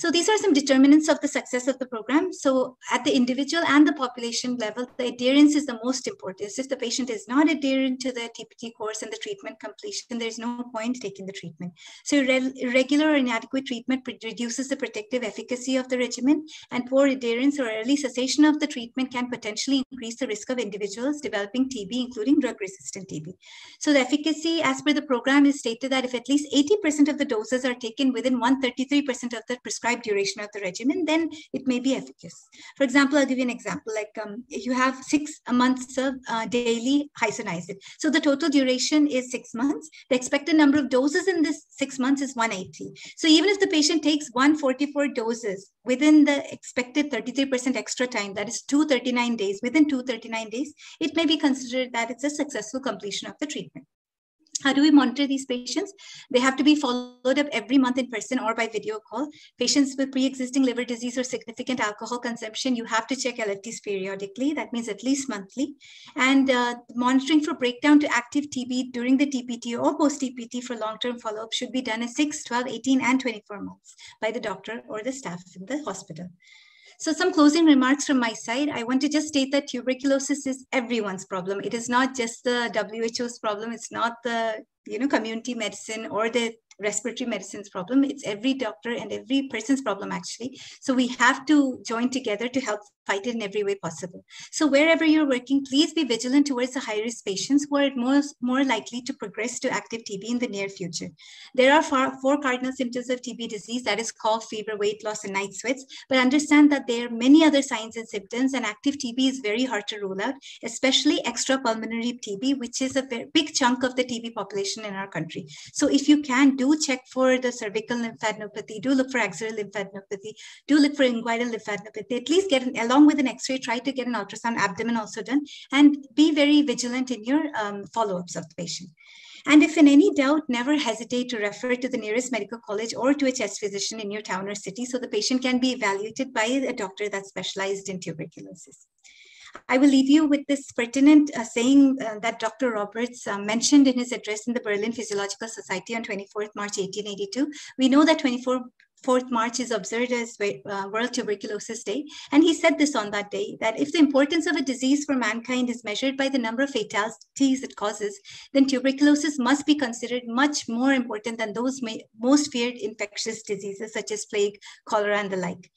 So these are some determinants of the success of the program. So at the individual and the population level, the adherence is the most important. If the patient is not adherent to the TPT course and the treatment completion, there's no point taking the treatment. So irregular or inadequate treatment reduces the protective efficacy of the regimen and poor adherence or early cessation of the treatment can potentially increase the risk of individuals developing TB, including drug-resistant TB. So the efficacy as per the program is stated that if at least 80% of the doses are taken within 133% of the prescribed prescribed duration of the regimen, then it may be efficacious. For example, I'll give you an example. Like um, you have six months of uh, daily isoniazid. So the total duration is six months. The expected number of doses in this six months is 180. So even if the patient takes 144 doses within the expected 33% extra time, that is 239 days, within 239 days, it may be considered that it's a successful completion of the treatment. How do we monitor these patients? They have to be followed up every month in person or by video call. Patients with pre-existing liver disease or significant alcohol consumption, you have to check LFTs periodically. That means at least monthly. And uh, monitoring for breakdown to active TB during the TPT or post-TPT for long-term follow-up should be done at 6, 12, 18, and 24 months by the doctor or the staff in the hospital. So some closing remarks from my side. I want to just state that tuberculosis is everyone's problem. It is not just the WHO's problem. It's not the you know community medicine or the respiratory medicine's problem. It's every doctor and every person's problem, actually. So we have to join together to help fight it in every way possible. So wherever you're working, please be vigilant towards the high-risk patients who are most, more likely to progress to active TB in the near future. There are four, four cardinal symptoms of TB disease, that is cough, fever, weight loss, and night sweats. But understand that there are many other signs and symptoms, and active TB is very hard to rule out, especially extrapulmonary TB, which is a big chunk of the TB population in our country. So if you can, do check for the cervical lymphadenopathy, do look for axillary lymphadenopathy, do look for inguinal lymphadenopathy, at least get an, along with an x-ray, try to get an ultrasound abdomen also done and be very vigilant in your um, follow-ups of the patient. And if in any doubt, never hesitate to refer to the nearest medical college or to a chest physician in your town or city so the patient can be evaluated by a doctor that's specialized in tuberculosis. I will leave you with this pertinent uh, saying uh, that Dr. Roberts uh, mentioned in his address in the Berlin Physiological Society on 24th March 1882. We know that 24 4th March is observed as uh, World Tuberculosis Day. And he said this on that day, that if the importance of a disease for mankind is measured by the number of fatalities it causes, then tuberculosis must be considered much more important than those most feared infectious diseases such as plague, cholera, and the like.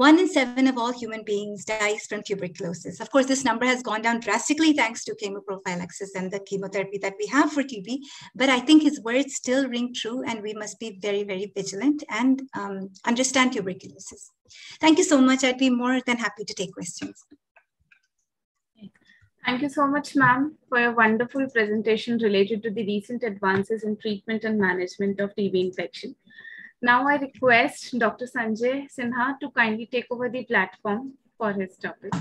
One in seven of all human beings dies from tuberculosis. Of course, this number has gone down drastically thanks to chemoprophylaxis and the chemotherapy that we have for TB. But I think his words still ring true, and we must be very, very vigilant and um, understand tuberculosis. Thank you so much. I'd be more than happy to take questions. Thank you so much, ma'am, for your wonderful presentation related to the recent advances in treatment and management of TB infection. Now I request Dr. Sanjay Sinha to kindly take over the platform for his topic.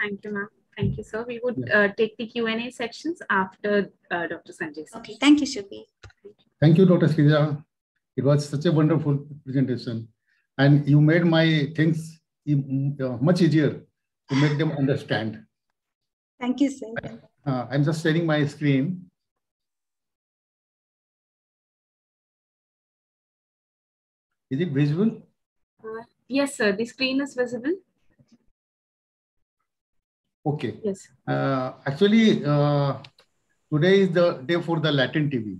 Thank you, ma'am. Thank you, sir. We would uh, take the Q&A sections after uh, Dr. Sanjay. Okay, thank you, Shubhi. Thank you, Dr. Shreeja. It was such a wonderful presentation. And you made my things uh, much easier to make them understand. Thank you, sir. Uh, I'm just sharing my screen. Is it visible? Uh, yes, sir. The screen is visible. Okay. Yes. Uh, actually, uh, today is the day for the latent TB.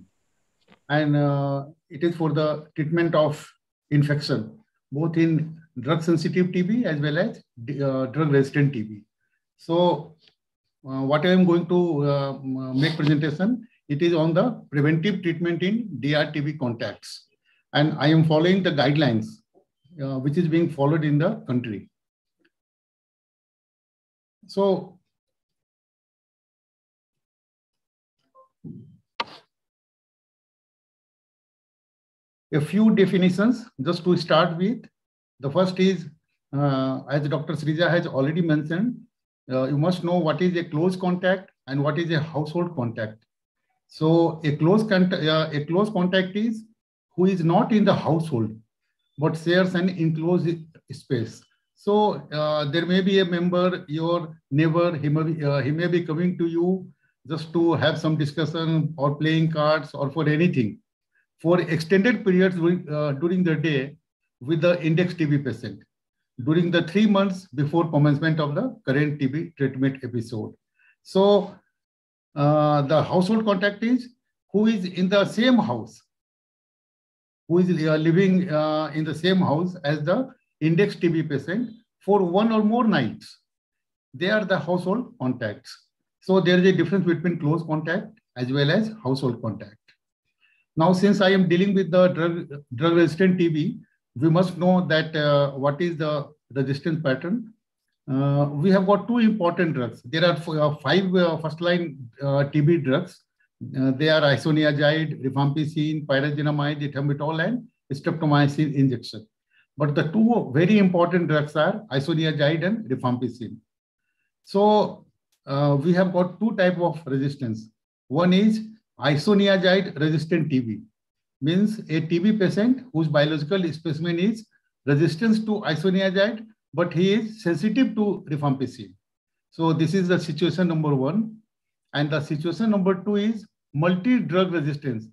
And uh, it is for the treatment of infection, both in drug-sensitive TB as well as uh, drug-resistant TB. So uh, what I am going to make presentation, it is on the preventive treatment in DRTB contacts and I am following the guidelines uh, which is being followed in the country. So a few definitions just to start with. The first is, uh, as Dr. Shreeja has already mentioned, uh, you must know what is a close contact and what is a household contact. So a close, contact, uh, a close contact is who is not in the household but shares an enclosed space. So uh, there may be a member, your neighbor, he may, be, uh, he may be coming to you just to have some discussion or playing cards or for anything. For extended periods during, uh, during the day with the index TB patient during the three months before commencement of the current TB treatment episode. So uh, the household contact is who is in the same house, who is uh, living uh, in the same house as the index TB patient for one or more nights. They are the household contacts. So there is a difference between close contact as well as household contact. Now, since I am dealing with the drug, drug resistant TB, we must know that uh, what is the resistance pattern. Uh, we have got two important drugs. There are uh, five uh, first-line uh, TB drugs. Uh, they are isoniazid, rifampicin, pyrazinamide, ethambutol, and streptomycin injection. But the two very important drugs are isoniazid and rifampicin. So uh, we have got two type of resistance. One is isoniazid resistant TB, means a TB patient whose biological specimen is resistance to isoniazid, but he is sensitive to rifampicin. So this is the situation number one. And the situation number two is multi-drug resistance.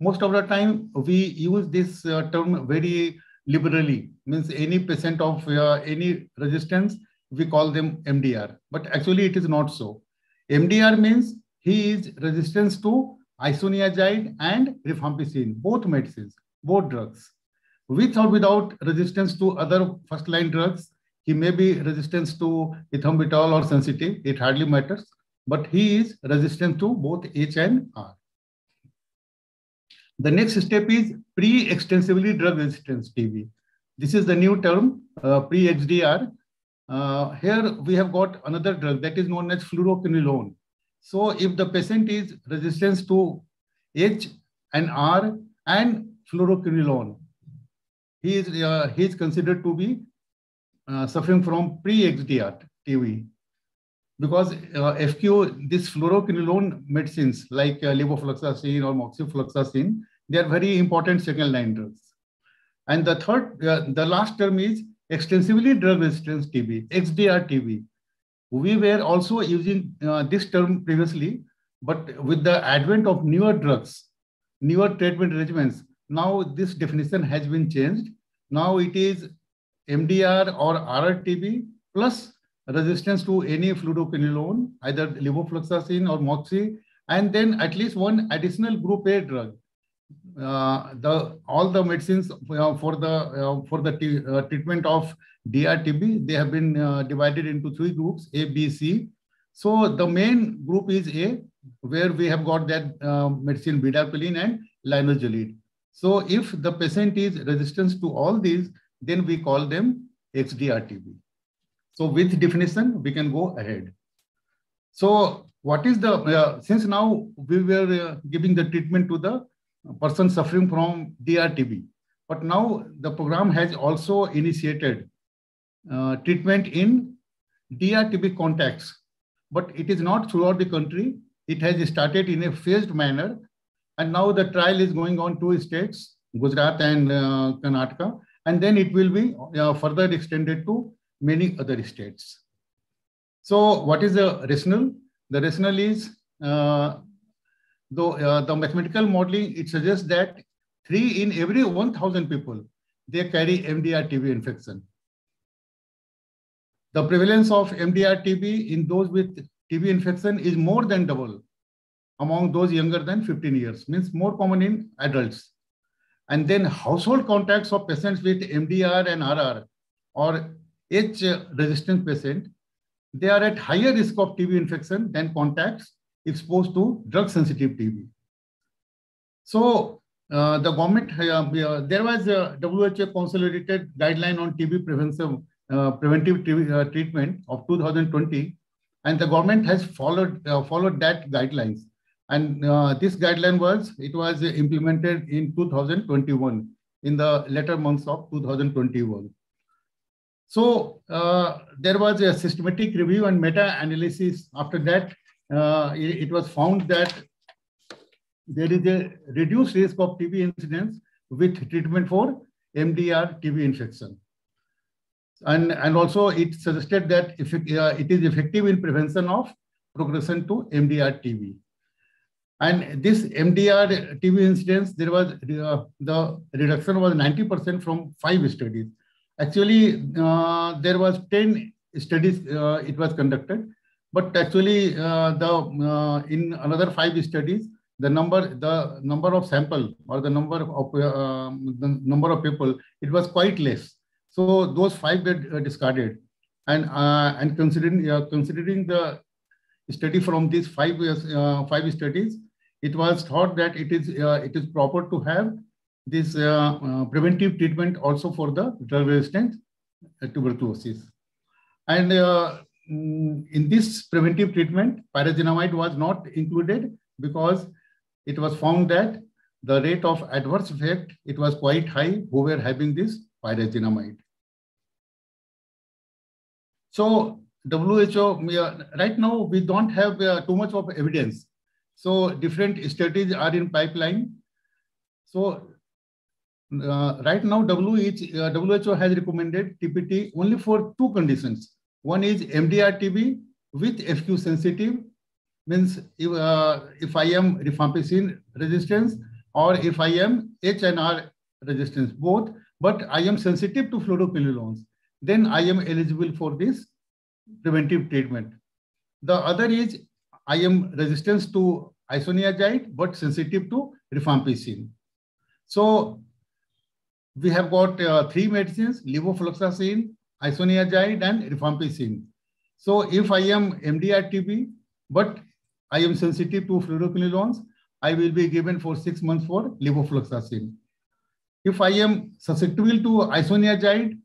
Most of the time, we use this uh, term very liberally, means any patient of uh, any resistance we call them MDR. But actually, it is not so. MDR means he is resistant to isoniazid and rifampicin, both medicines, both drugs. With or without resistance to other first-line drugs, he may be resistant to ethambutol or sensitive, it hardly matters, but he is resistant to both H and R. The next step is pre-extensively drug resistance TB. This is the new term, uh, pre-XDR, uh, here we have got another drug that is known as fluoroquinolone. So if the patient is resistant to H and R and fluoroquinolone, he is, uh, he is considered to be uh, suffering from pre-XDR TB. Because uh, FQ, this fluoroquinolone medicines like uh, levofloxacin or moxifloxacin, they are very important second line drugs. And the third, uh, the last term is extensively drug resistance TB, XDR TB. We were also using uh, this term previously, but with the advent of newer drugs, newer treatment regimens, now this definition has been changed. Now it is MDR or RRTB plus resistance to any fluoroquinolone, either levofloxacin or moxi, and then at least one additional group A drug uh, the all the medicines uh, for the uh, for the uh, treatment of DRTB, they have been uh, divided into three groups, A, B, C. So the main group is A, where we have got that uh, medicine bedaquiline and linezolid. So if the patient is resistant to all these, then we call them XDRTB. So with definition, we can go ahead. So what is the, since now we were giving the treatment to the person suffering from DRTB. But now the program has also initiated uh, treatment in DRTB contacts, but it is not throughout the country. It has started in a phased manner. And now the trial is going on two states, Gujarat and uh, Karnataka. And then it will be uh, further extended to many other states. So what is the rationale? The rationale is uh, though uh, the mathematical modeling, it suggests that three in every 1,000 people, they carry MDR TB infection. The prevalence of MDR TB in those with TB infection is more than double among those younger than 15 years, means more common in adults. And then household contacts of patients with MDR and RR or H resistant patient, they are at higher risk of TB infection than contacts exposed to drug sensitive TB. So uh, the government, uh, uh, there was a WHO consolidated guideline on TB prevention, uh, preventive TB, uh, treatment of 2020, and the government has followed uh, followed that guidelines. And this guideline was it was implemented in 2021 in the later months of 2021. So there was a systematic review and meta-analysis after that uh, it, it, was found that there is a reduced risk of TB incidence with treatment for MDR TB infection. And, and also it suggested that if it, uh, it is effective in prevention of progression to MDR TB. And this MDR TB incidence, there was uh, the reduction was 90% from five studies. Actually, uh, there was 10 studies uh, it was conducted, but actually uh, the uh, in another five studies, the number the number of sample or the number of uh, the number of people it was quite less. So those five were discarded, and and considering considering the study from these five years five studies, it was thought that it is it is proper to have this uh, uh, preventive treatment also for the drug resistant tuberculosis. And uh, mm, in this preventive treatment, pyrazinamide was not included because it was found that the rate of adverse effect, it was quite high who were having this pyrazinamide. So WHO, right now we don't have uh, too much of evidence. So different studies are in pipeline. So uh, right now WHO, uh, WHO has recommended TPT only for two conditions. One is MDR-TB with FQ sensitive, means if, uh, if I am rifampicin resistance or if I am HNR resistance, both, but I am sensitive to fluoroquinolones, then I am eligible for this preventive treatment. The other is I am resistant to isoniazid, but sensitive to rifampicin. So we have got uh, three medicines, levofloxacin, isoniazid, and rifampicin. So if I am MDR-TB, but I am sensitive to fluoroquinolones, I will be given for six months for levofloxacin. If I am susceptible to isoniazid,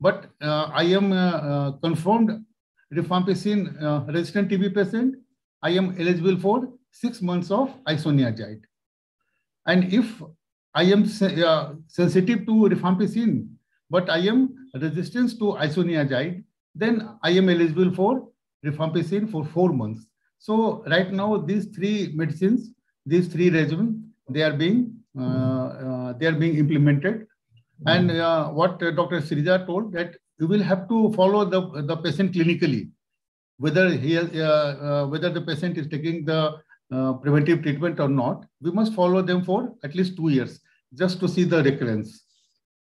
but uh, I am uh, uh confirmed rifampicin uh, resistant TB patient, I am eligible for six months of isoniazid. And if I am uh, sensitive to rifampicin, but I am resistant to isoniazid, then I am eligible for rifampicin for four months. So right now, these three medicines, these three regimens, they are being uh, uh, they are being implemented. And uh, what Dr. Shreeja told that you will have to follow the, the patient clinically, whether he has, uh, uh, whether the patient is taking the uh, preventive treatment or not, we must follow them for at least two years just to see the recurrence.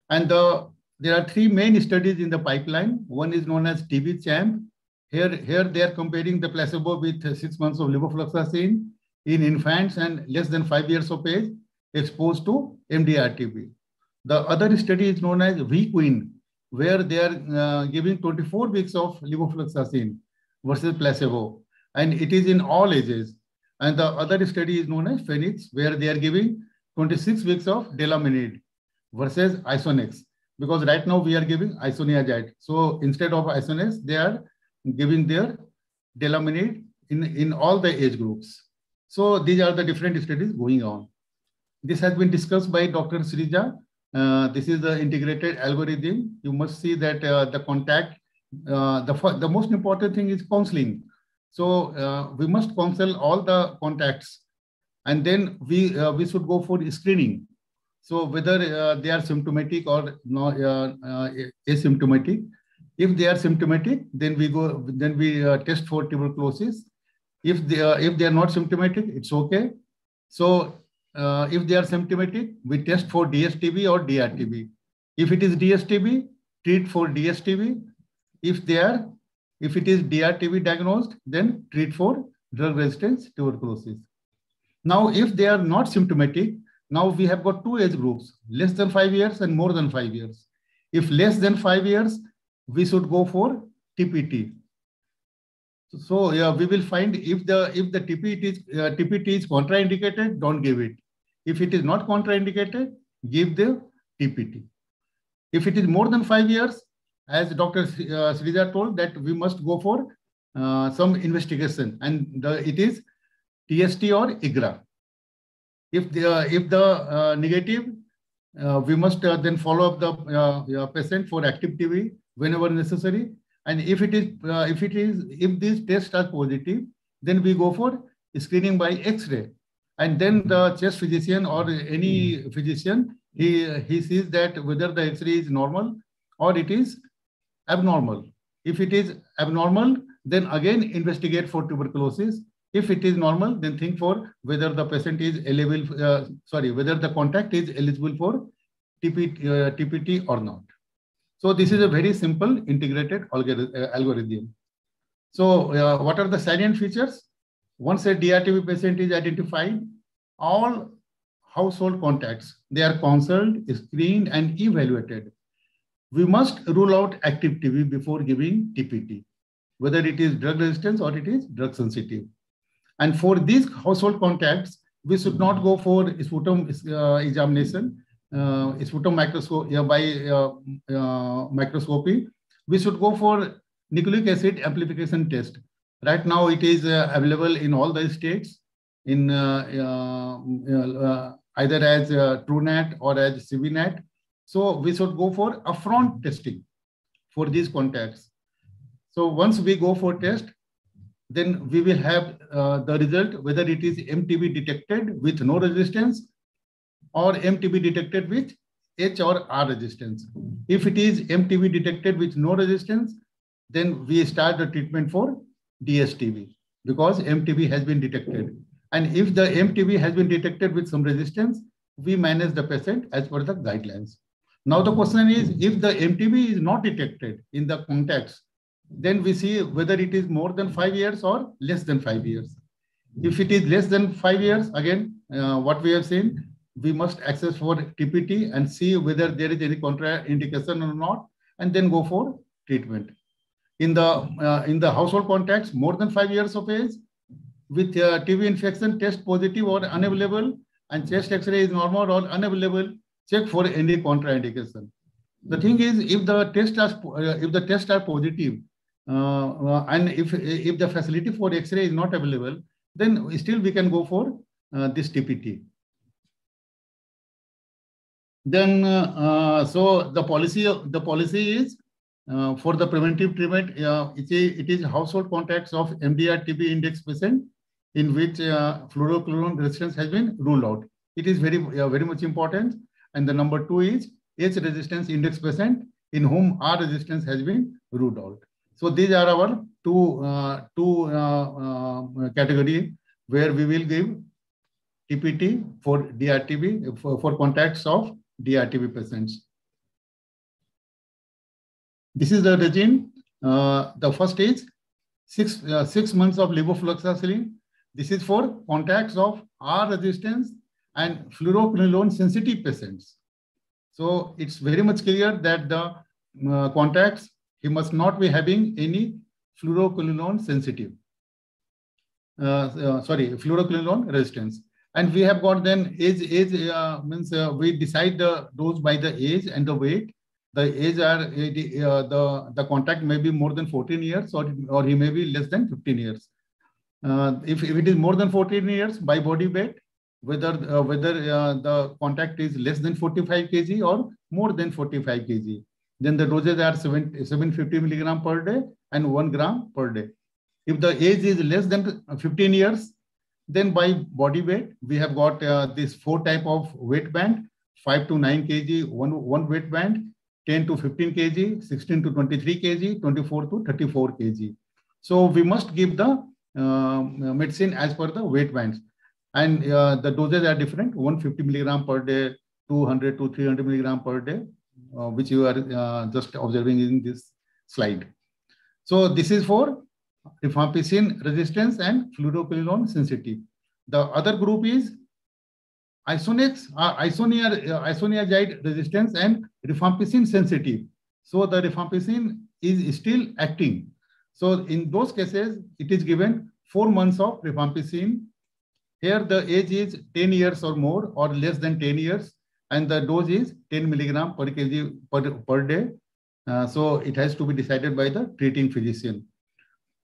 And the, there are three main studies in the pipeline. One is known as TB CHAMP. Here, here they are comparing the placebo with six months of levofloxacin in infants and less than five years of age exposed to MDR-TB. The other study is known as V-QUIN, where they are uh, giving 24 weeks of levofloxacin versus placebo. And it is in all ages. And the other study is known as Phoenix, where they are giving 26 weeks of delamanid versus Isonex. Because right now we are giving isoniazid. So instead of Isonex, they are giving their delamanid in, in all the age groups. So these are the different studies going on. This has been discussed by Dr. Shreeja. Uh, this is the integrated algorithm. You must see that uh, the contact, uh, the, the most important thing is counseling. So uh, we must counsel all the contacts and then we uh, we should go for screening. So whether uh, they are symptomatic or no, uh, asymptomatic. If they are symptomatic, then we go then we test for tuberculosis. If they are, if they are not symptomatic, it's okay. So uh, if they are symptomatic, we test for DSTB or DRTB. If it is DSTB, treat for DSTB. If they are, if it is DRTB diagnosed, then treat for drug resistance tuberculosis. Now, if they are not symptomatic, now we have got two age groups, less than five years and more than five years. If less than five years, we should go for TPT. So yeah, we will find if the if the TPT is, uh, TPT is contraindicated, don't give it. If it is not contraindicated, give the TPT. If it is more than five years, as Dr. Uh, Shreeja told, that we must go for uh, some investigation, and the, it is TST or IGRA. If the, uh, if the uh, negative, uh, we must uh, then follow up the uh, patient for active TB whenever necessary. And if it is, uh, if it is, if these tests are positive, then we go for screening by X-ray. And then the chest physician or any physician, he, he sees that whether the X-ray is normal or it is abnormal. If it is abnormal, then again investigate for tuberculosis. If it is normal, then think for whether the patient is eligible, uh, sorry, whether the contact is eligible for TPT, uh, TPT or not. So this is a very simple integrated uh, algorithm. So uh, what are the salient features? Once a DRTB patient is identified, all household contacts, they are counseled, screened, and evaluated. We must rule out active TB before giving TPT, whether it is drug resistance or it is drug sensitive. And for these household contacts, we should not go for sputum uh, examination, uh, sputum microscope uh, by uh, uh, microscopy. We should go for nucleic acid amplification test. Right now, it is uh, available in all the states in either as TrueNat or as CBNAAT. So we should go for upfront testing for these contacts. So once we go for test, then we will have uh, the result whether it is MTB detected with no resistance or MTB detected with H or R resistance. If it is MTB detected with no resistance, then we start the treatment for DSTB because MTB has been detected. And if the MTB has been detected with some resistance, we manage the patient as per the guidelines. Now the question is, if the MTB is not detected in the contacts, then we see whether it is more than five years or less than five years. If it is less than five years, again, uh, what we have seen, we must access for TPT and see whether there is any contraindication or not, and then go for treatment in the uh, in the household contacts more than five years of age with uh, TB infection test positive or unavailable and chest X-ray is normal or unavailable, check for any contraindication. The thing is, if the test are uh, if the tests are positive, uh, uh, and if if the facility for X-ray is not available, then still we can go for uh, this TPT. Then so the policy the policy is uh, for the preventive treatment, uh, it, is, it is household contacts of MDR TB index patient in which uh, fluoroquinolone resistance has been ruled out. It is very, uh, very much important. And the number two is H resistance index patient in whom R resistance has been ruled out. So these are our two, uh, two uh, category where we will give TPT for DRTB for, for contacts of DRTB patients. This is the regime. Uh, the first is six, uh, six months of levofloxacin. This is for contacts of R resistance and fluoroquinolone sensitive patients. So it's very much clear that the uh, contacts, he must not be having any fluoroquinolone sensitive. Uh, uh, sorry, fluoroquinolone resistance. And we have got then age, age uh, means uh, we decide the dose by the age and the weight the age are uh, the the contact may be more than 14 years or or he may be less than 15 years uh, if, if it is more than 14 years by body weight whether uh, whether uh, the contact is less than 45 kg or more than 45 kg then the doses are 7, 750 milligram per day and 1 gram per day if the age is less than 15 years then by body weight we have got uh, this four type of weight band 5 to 9 kg one one weight band 10 to 15 kg, 16 to 23 kg, 24 to 34 kg. So we must give the uh, medicine as per the weight bands. And uh, the doses are different, 150 milligram per day, 200 to 300 milligram per day, which you are uh, just observing in this slide. So this is for rifampicin resistance and fluoroquinolone sensitive. The other group is Isoniax, uh, isonia, uh, isoniazid resistance and rifampicin sensitive. So the rifampicin is still acting. So in those cases, it is given four months of rifampicin. Here the age is 10 years or more or less than 10 years and the dose is 10 milligram per kg per, per day. Uh, so it has to be decided by the treating physician.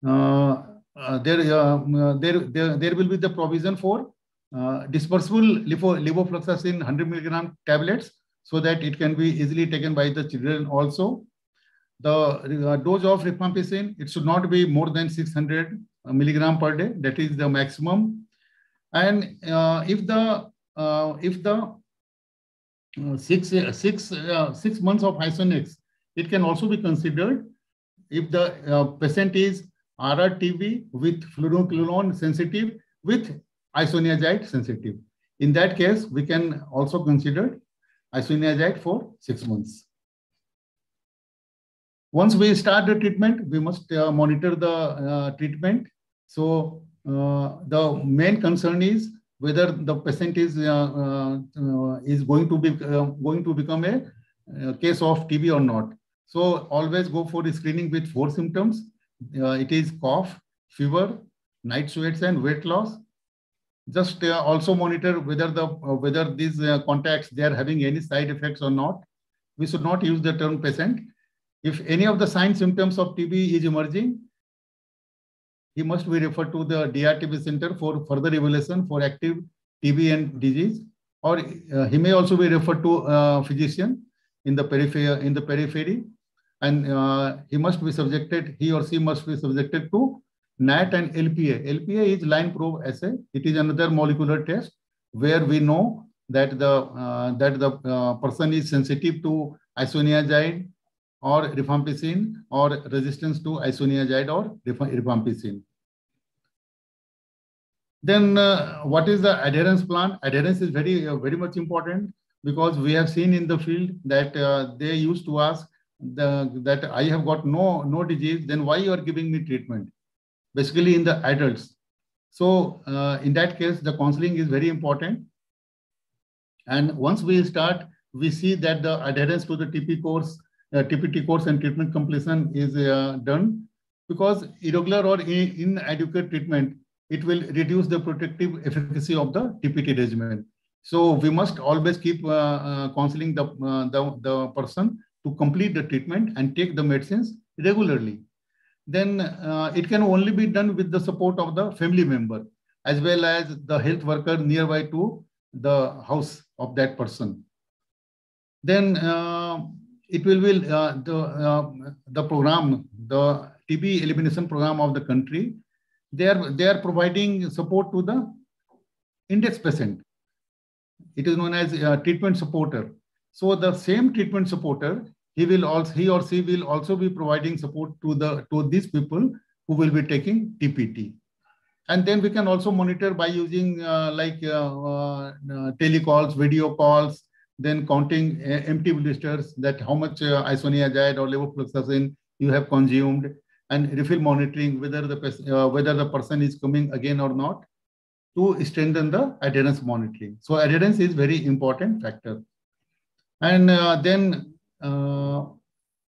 Uh, uh, there, uh, there, there, there will be the provision for uh, dispersible levofloxacin 100 milligram tablets so that it can be easily taken by the children also. The uh, dose of rifampicin, it should not be more than 600 milligram per day. That is the maximum. And uh, if the uh, if the uh, six six six months of Isoniax it can also be considered if the uh, patient is RRTB with fluoroquinolone sensitive with isoniazide sensitive. In that case, we can also consider isoniazide for six months. Once we start the treatment, we must uh, monitor the uh, treatment. So uh, the main concern is whether the patient is uh, uh, is going to be uh, going to become a, a, case of TB or not. So always go for the screening with four symptoms. Uh, it is cough, fever, night sweats, and weight loss. Just uh, also monitor whether the whether these contacts they are having any side effects or not. We should not use the term patient. If any of the sign symptoms of TB is emerging, he must be referred to the DRTB center for further evaluation for active TB and disease, or uh, he may also be referred to a physician in the periphery, in the periphery, and uh, he must be subjected, he or she must be subjected to NAT and LPA. LPA is line probe assay. It is another molecular test where we know that the uh, that the uh, person is sensitive to isoniazid or rifampicin or resistance to isoniazid or rifampicin. Then uh, what is the adherence plan? Adherence is very, uh, very much important because we have seen in the field that uh, they used to ask the, that I have got no, no disease, then why you are giving me treatment? Basically in the adults. So uh, in that case, the counseling is very important. And once we start, we see that the adherence to the TP course uh, TPT course and treatment completion is uh, done because irregular or inadequate treatment, it will reduce the protective efficacy of the TPT regimen. So we must always keep uh, uh, counseling the, uh, the, the person to complete the treatment and take the medicines regularly. Then uh, it can only be done with the support of the family member as well as the health worker nearby to the house of that person. Then it will be uh, the uh, the program, the TB elimination program of the country. They are they are providing support to the index patient. It is known as a treatment supporter. So the same treatment supporter, he will also he or she will also be providing support to the to these people who will be taking TPT. And then we can also monitor by using uh, like uh, uh, telecalls, video calls, then counting uh, empty blisters that how much uh, isoniazid or levofloxacin you have consumed and refill monitoring whether the uh, whether the person is coming again or not to strengthen the adherence monitoring. So adherence is very important factor. And uh, then uh,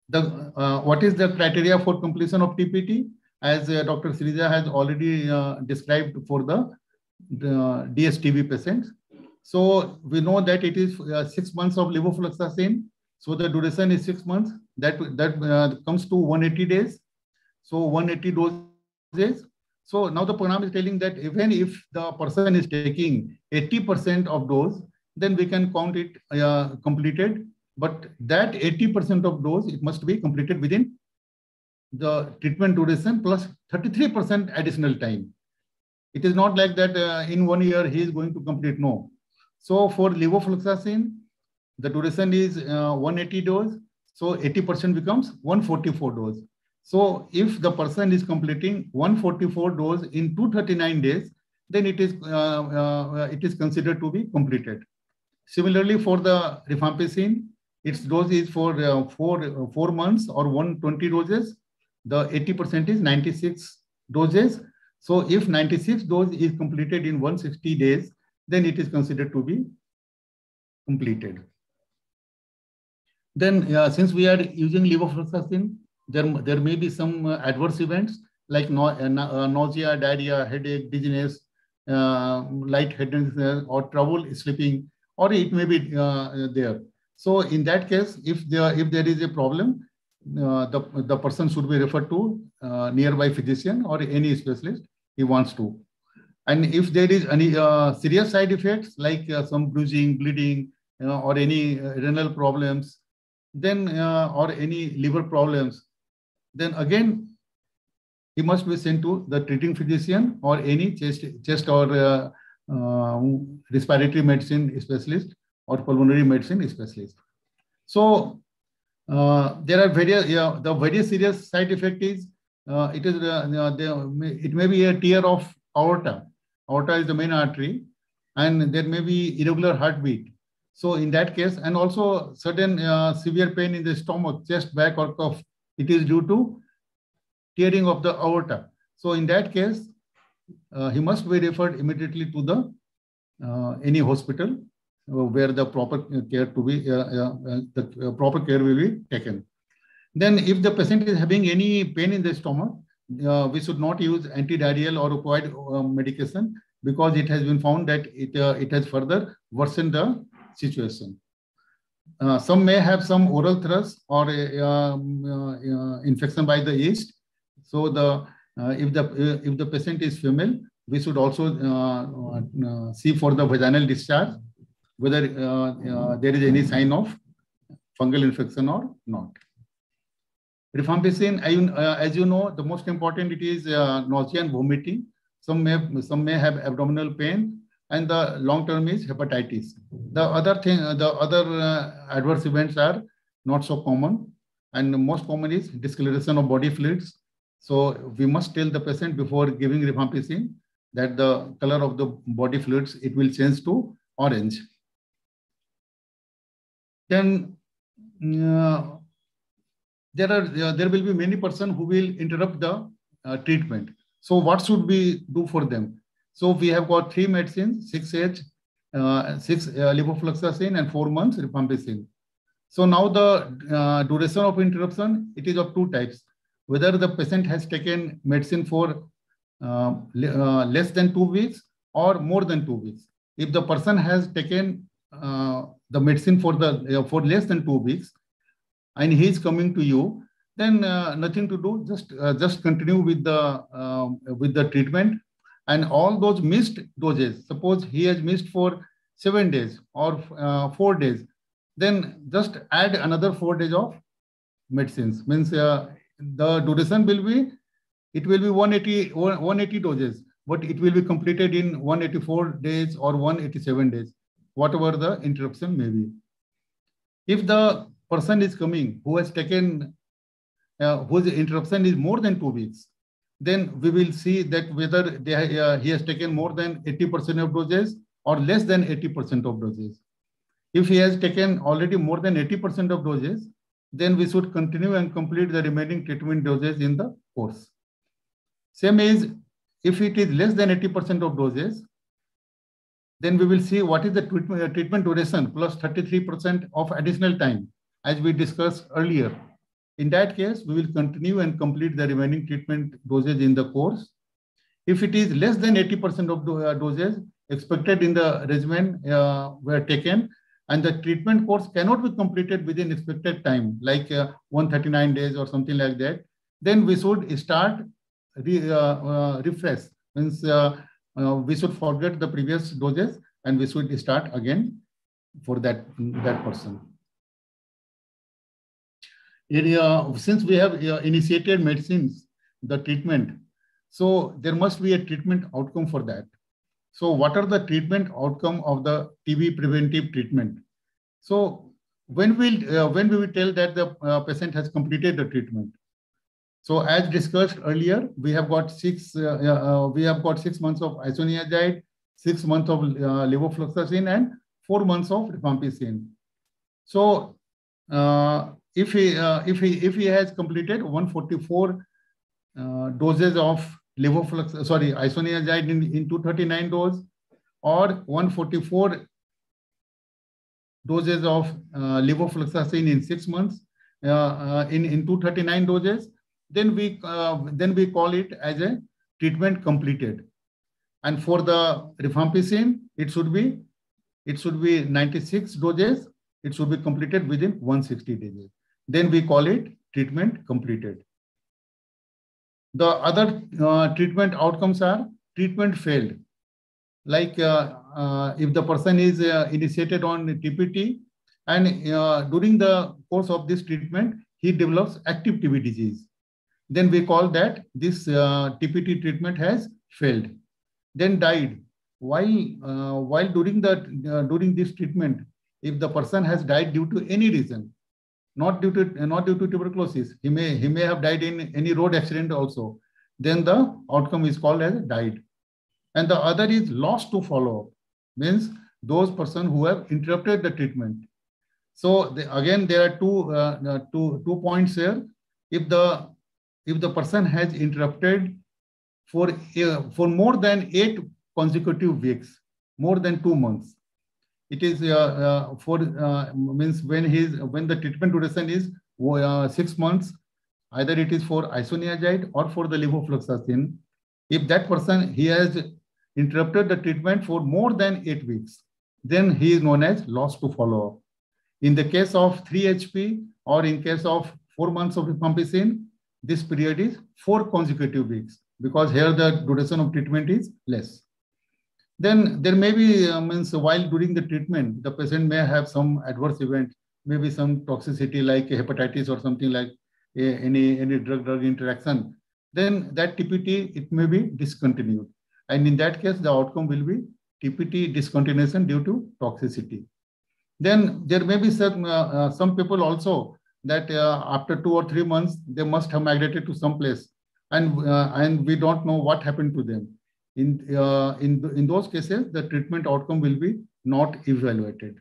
the uh, what is the criteria for completion of TPT? As Dr. Shreeja has already described for the, the DSTB patients, so we know that it is uh, six months of levofloxacin. So the duration is six months. That that uh, comes to 180 days. So 180 doses. So now the program is telling that even if the person is taking 80% of dose, then we can count it uh, completed. But that 80% of dose, it must be completed within the treatment duration plus 33% additional time. It is not like that uh, in one year he is going to complete. No, so for levofloxacin, the duration is uh, 180 dose. So 80% becomes 144 dose. So if the person is completing 144 dose in 239 days, then it is uh, uh, it is considered to be completed. Similarly, for the rifampicin, its dose is for uh, four uh, four months or 120 doses. The 80% is 96 doses. So if 96 dose is completed in 160 days, then it is considered to be completed. Then, uh, since we are using levofloxacin, there, there may be some uh, adverse events like no, uh, uh nausea, diarrhea, headache, dizziness, uh, lightheadedness, uh, or trouble sleeping, or it may be there. So, in that case, if there if there is a problem, the the person should be referred to nearby physician or any specialist he wants to. And if there is any uh, serious side effects like uh, some bruising, bleeding, uh, or any uh, renal problems, then uh, or any liver problems, then again he must be sent to the treating physician or any chest, chest or uh, respiratory medicine specialist or pulmonary medicine specialist. So Uh, there are various, yeah, the very serious side effect is, uh, it is, uh, it may be a tear of aorta. Aorta is the main artery and there may be irregular heartbeat. So in that case, and also certain uh, severe pain in the stomach, chest, back or cough, it is due to tearing of the aorta. So in that case, uh, he must be referred immediately to the uh, any hospital uh, where the proper care to be uh, uh, the proper care will be taken. Then, if the patient is having any pain in the stomach, we should not use antidiarrheal or opioid medication because it has been found that it it has further worsened the situation. Uh, some may have some oral thrush or um, uh, infection by the yeast. So the uh, if the if the patient is female, we should also see for the vaginal discharge whether there is any sign of fungal infection or not. Rifampicin, as you know, the most important it is nausea and vomiting. Some may some may have abdominal pain and the long term is hepatitis. The other thing, the other uh, adverse events are not so common, and most common is discoloration of body fluids. So we must tell the patient before giving rifampicin that the color of the body fluids it will change to orange. Then uh, there are uh, there will be many person who will interrupt the uh, treatment. So what should we do for them? So we have got three medicines, 6H, uh, 6 uh, levofloxacin and 4 months rifampicin. So now the uh, duration of interruption, it is of two types. Whether the patient has taken medicine for uh, uh, less than two weeks or more than two weeks. If the person has taken uh, the medicine for the for less than two weeks and he is coming to you, then nothing to do. Just just continue with the with the treatment and all those missed doses, suppose he has missed for seven days or uh, four days, then just add another four days of medicines. Means uh, the duration will be, it will be 180, 180 doses, but it will be completed in 184 days or 187 days, whatever the interruption may be. If the person is coming who has taken, uh, whose interruption is more than two weeks, then we will see that whether they, uh, he has taken more than 80% of doses or less than 80% of doses. If he has taken already more than 80% of doses, then we should continue and complete the remaining treatment doses in the course. Same is, if it is less than 80% of doses, then we will see what is the treatment, uh, treatment duration plus 33% of additional time, as we discussed earlier. In that case, we will continue and complete the remaining treatment dosage in the course. If it is less than 80% of the uh, doses expected in the regimen uh, were taken, and the treatment course cannot be completed within expected time, like uh, 139 days or something like that, then we should start re, uh, uh, refresh. Means uh, we should forget the previous doses and we should start again for that, that person area, since we have uh, initiated medicines, the treatment, so there must be a treatment outcome for that. So what are the treatment outcome of the TB preventive treatment? So when will uh, when we will tell that the uh, patient has completed the treatment? So as discussed earlier, we have got six uh, uh we have got six months of isoniazid, six months of uh, levofloxacin, and four months of rifampicin. So uh, if he uh, if he if he has completed 144 uh, doses of levoflux sorry isoniazid in, in 239 dose or 144 doses of uh, levofloxacin in six months uh, uh, in in 239 doses then we uh, then we call it as a treatment completed. And for the rifampicin it should be it should be 96 doses. It should be completed within 160 days then we call it treatment completed. The other uh, treatment outcomes are treatment failed. Like uh, uh, if the person is uh, initiated on TPT and uh, during the course of this treatment, he develops active TB disease. Then we call that this TPT uh, treatment has failed. Then died. While, while during, the, during this treatment, if the person has died due to any reason, not due to not due to tuberculosis. He may he may have died in any road accident also. Then the outcome is called as died. And the other is lost to follow up, means those person who have interrupted the treatment. So the, again, there are two, uh, uh, two, two points here. If the if the person has interrupted for uh, for more than eight consecutive weeks, more than two months, it is uh, uh, for uh, means when his when the treatment duration is six months either it is for isoniazid or for the levofloxacin. If that person he has interrupted the treatment for more than eight weeks then he is known as lost to follow up in the case of 3hp or in case of four months of rifampicin this period is four consecutive weeks because here the duration of treatment is less then there may be, uh, means while during the treatment, the patient may have some adverse event, maybe some toxicity like hepatitis or something like any, any drug-drug interaction. Then that TPT, it may be discontinued. And in that case, the outcome will be TPT discontinuation due to toxicity. Then there may be some, uh, uh, some people also that uh, after two or three months, they must have migrated to some place and, uh, and we don't know what happened to them in, uh, in, in those cases, the treatment outcome will be not evaluated.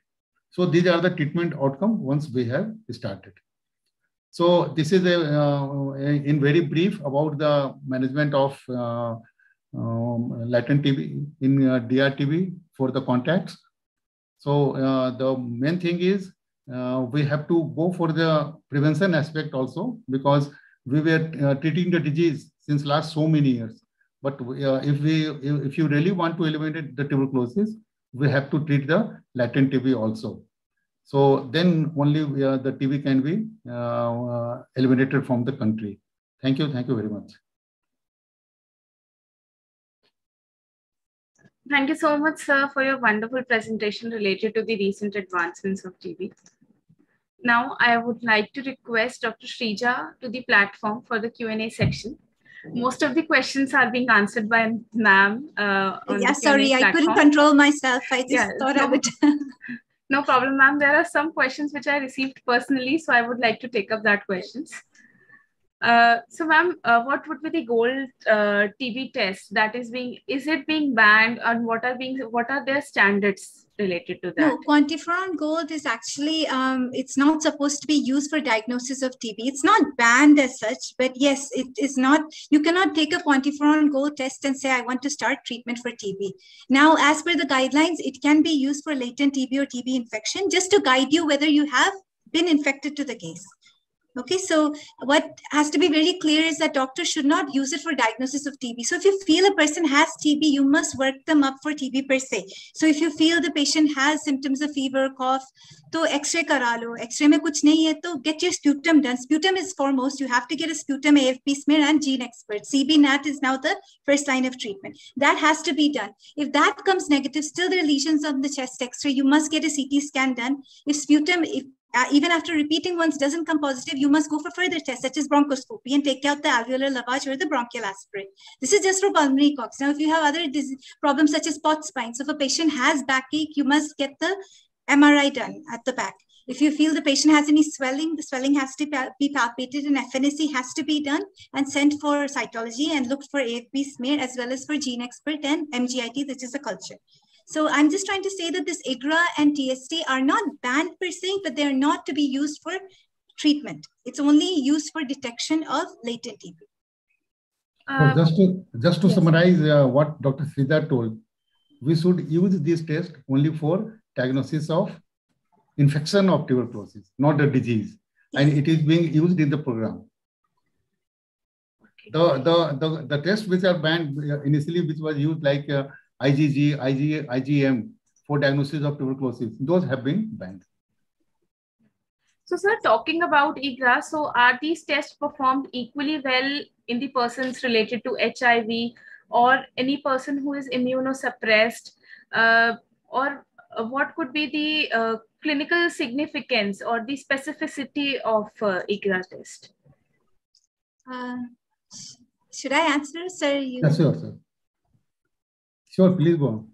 So these are the treatment outcome once we have started. So this is a, uh, in very brief about the management of uh, um, latent TB in uh, DRTB for the contacts. So uh, the main thing is uh, we have to go for the prevention aspect also because we were uh, treating the disease since last so many years. But uh, if we if you really want to eliminate the tuberculosis, we have to treat the latent TB also. So then only uh, the TB can be uh, uh, eliminated from the country. Thank you. Thank you very much. Thank you so much, sir, for your wonderful presentation related to the recent advancements of TB. Now, I would like to request Dr. Shreeja to the platform for the Q&A section most of the questions are being answered by ma'am. Uh, yeah, sorry, I couldn't control myself. I just yeah, thought no, I would. no problem, ma'am. There are some questions which I received personally, so I would like to take up that questions. Uh, so, ma'am, uh, what would be the gold uh, TB test that is being? Is it being banned, and what are being? What are their standards related to that? No, quantiferon gold is actually um, it's not supposed to be used for diagnosis of TB. It's not banned as such, but yes, it is not. You cannot take a quantiferon gold test and say I want to start treatment for TB. Now, as per the guidelines, it can be used for latent TB or TB infection, just to guide you whether you have been infected to the case. Okay, so what has to be very clear is that doctors should not use it for diagnosis of TB. So if you feel a person has TB, you must work them up for TB per se. So if you feel the patient has symptoms of fever, cough, to X-ray karalo. X-ray mein kuch nahi hai, to get your sputum done. Sputum is foremost. You have to get a sputum, AFB smear, and gene expert. CBNAAT is now the first line of treatment. That has to be done. If that comes negative, still there are lesions on the chest X-ray. You must get a CT scan done. If sputum, if uh, even after repeating once doesn't come positive, you must go for further tests such as bronchoscopy and take out the alveolar lavage or the bronchial aspirate. This is just for pulmonary Koch's. Now, if you have other problems such as Pott spine, so if a patient has backache, you must get the MRI done at the back. If you feel the patient has any swelling, the swelling has to be palpated and FNAC has to be done and sent for cytology and looked for AFB smear as well as for GeneXpert and MGIT, which is a culture. So I'm just trying to say that this IGRA and TST are not banned per se, but they're not to be used for treatment. It's only used for detection of latent TB. Uh, so just to just to yes. summarize uh, what Dr. Sridhar told, we should use this test only for diagnosis of infection of tuberculosis, not the disease, yes. and it is being used in the program. The, the, the, the tests which are banned uh, initially, which was used like uh, IgG, IG, IgM for diagnosis of tuberculosis. Those have been banned. So, sir, talking about IGRA, so are these tests performed equally well in the persons related to HIV or any person who is immunosuppressed? Uh, or uh, what could be the uh, clinical significance or the specificity of uh, IGRA test? Uh, should I answer, sir? You... Yes, sure, sir. Sure, please go on.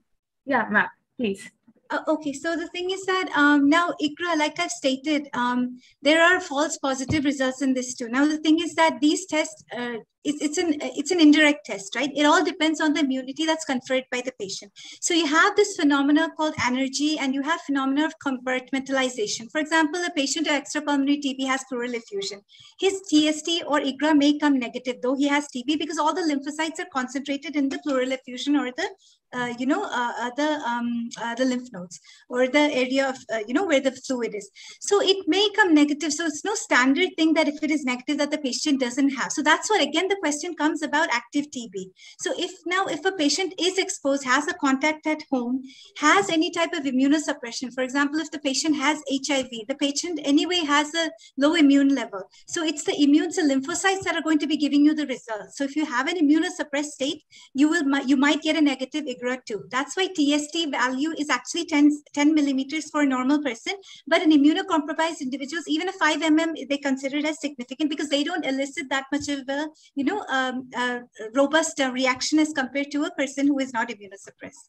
Yeah, ma'am, please. Uh, okay, so the thing is that um, now IGRA, like I've stated, um, there are false positive results in this too. Now the thing is that these tests, uh, it's, it's an it's an indirect test, right? It all depends on the immunity that's conferred by the patient. So you have this phenomena called anergy and you have phenomena of compartmentalization. For example, a patient with extrapulmonary TB has pleural effusion. His TST or IGRA may come negative, though he has TB, because all the lymphocytes are concentrated in the pleural effusion or the uh, you know, uh, uh, the um, uh, the lymph nodes or the area of, uh, you know, where the fluid is. So it may come negative. So it's no standard thing that if it is negative that the patient doesn't have. So that's what, again, the question comes about active TB. So if now, if a patient is exposed, has a contact at home, has any type of immunosuppression, for example, if the patient has HIV, the patient anyway has a low immune level. So it's the immune cell lymphocytes that are going to be giving you the results. So if you have an immunosuppressed state, you will you might get a negative IGRA2. That's why TST value is actually 10, 10 millimeters for a normal person, but in immunocompromised individuals, even a 5 mm, they consider it as significant because they don't elicit that much of a, you know, um, uh, robust uh, reaction as compared to a person who is not immunosuppressed.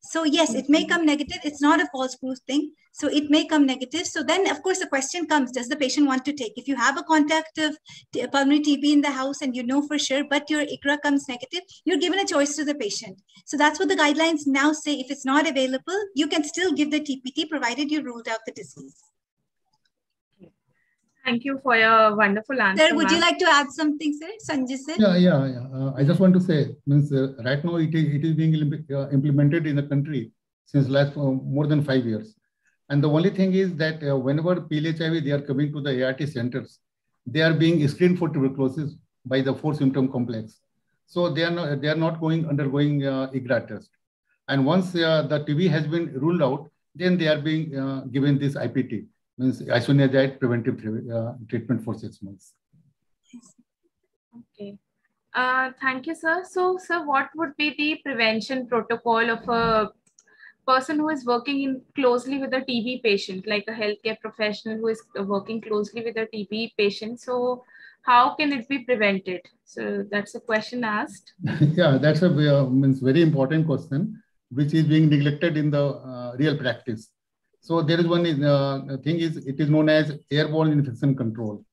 So yes, it may come negative. It's not a false proof thing. So it may come negative. So then, of course, the question comes, does the patient want to take? If you have a contact of pulmonary TB in the house and you know for sure, but your IGRA comes negative, you're given a choice to the patient. So that's what the guidelines now say. If it's not available, you can still give the TPT provided you ruled out the disease. Thank you for your wonderful answer. Sir, would you like to add something, sir? Sanjay sir? Yeah, yeah, yeah. Uh, I just want to say, means uh, right now it is, it is being uh, implemented in the country since last uh, more than five years. And the only thing is that uh, whenever PLHIV, they are coming to the ART centers, they are being screened for tuberculosis by the four symptom complex. So they are not, they are not going undergoing uh, IGRA test. And once uh, the TB has been ruled out, then they are being given this IPT means isoniazid preventive uh, treatment for six months. Okay. Uh, thank you, sir. So, sir, what would be the prevention protocol of a person who is working in closely with a TB patient, like a healthcare professional who is working closely with a TB patient? So, how can it be prevented? So, that's a question asked. yeah, that's a uh, means very important question, which is being neglected in the uh, real practice. So there is one uh, thing is it is known as airborne infection control.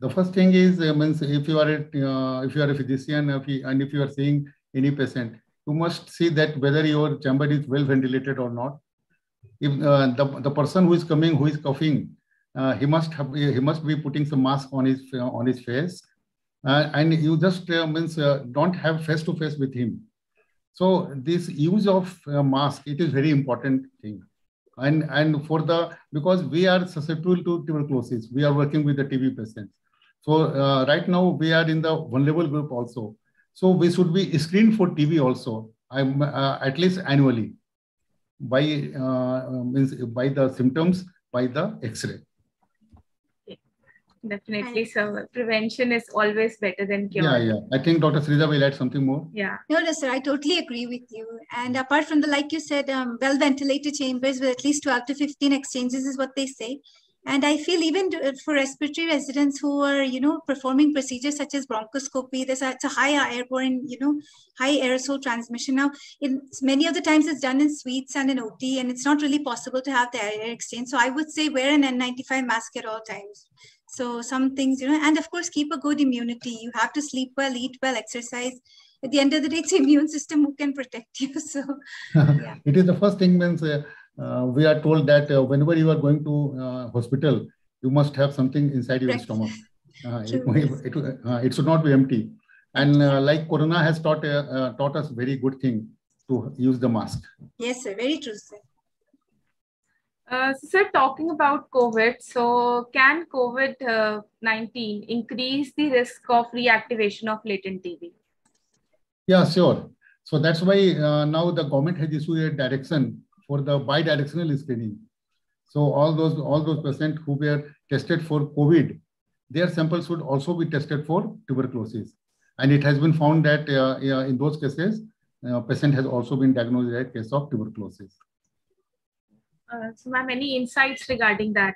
The first thing is uh, means if you are a, uh, if you are a physician if you, and if you are seeing any patient, you must see that whether your chamber is well ventilated or not. If uh, the, the person who is coming who is coughing, uh, he must have he must be putting some mask on his uh, on his face, and you just means don't have face to face with him. So this use of mask it is very important thing and and for the because we are susceptible to tuberculosis we are working with the tb patients. So uh, right now we are in the vulnerable group also. So we should be screened for tb also i'm uh, at least annually by uh, means by the symptoms by the x-ray Definitely, so prevention is always better than cure. Yeah, yeah. I think Dr. Shreeja will add something more. Yeah. No, no, sir. I totally agree with you. And apart from the, like you said, um, well ventilated chambers with at least 12 to 15 exchanges is what they say. And I feel even for respiratory residents who are, you know, performing procedures such as bronchoscopy, there's a, it's a high airborne, you know, high aerosol transmission. Now, in many of the times it's done in suites and in OT, and it's not really possible to have the air exchange. So I would say wear an N95 mask at all times. So some things, you know, and of course, keep a good immunity. You have to sleep well, eat well, exercise. At the end of the day, it's immune system who can protect you. So yeah. it is the first thing means uh, uh, we are told that uh, whenever you are going to uh, hospital, you must have something inside your stomach. Uh, it, it, uh, it, should not be empty. And like Corona has taught taught us very good thing to use the mask. Yes, sir. Very true, sir. Uh, so, sir, talking about COVID, so can COVID uh, 19 increase the risk of reactivation of latent TB? Yeah, sure. So that's why uh, now the government has issued a direction for the bidirectional screening. So all those all those patients who were tested for COVID, their samples should also be tested for tuberculosis. And it has been found that uh, in those cases, uh, patient has also been diagnosed as a case of tuberculosis. Uh, so, ma'am, any insights regarding that?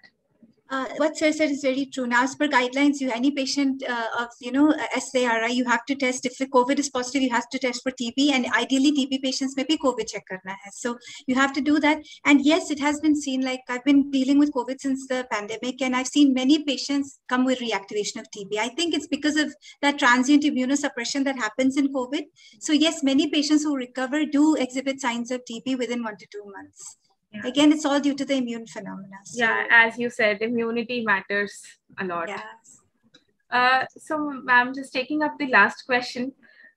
Uh, what sir said is very true. Now, as per guidelines, you any patient uh, of you know SARI, you have to test. If COVID is positive, you have to test for TB, and ideally TB patients maybe COVID check karna hai. So you have to do that. And yes, it has been seen. Like I've been dealing with COVID since the pandemic, and I've seen many patients come with reactivation of TB. I think it's because of that transient immunosuppression that happens in COVID. So yes, many patients who recover do exhibit signs of TB within one to two months. Yeah. Again, it's all due to the immune phenomena. So. Yeah, as you said, immunity matters a lot. Yes. Uh, so, ma'am, just taking up the last question.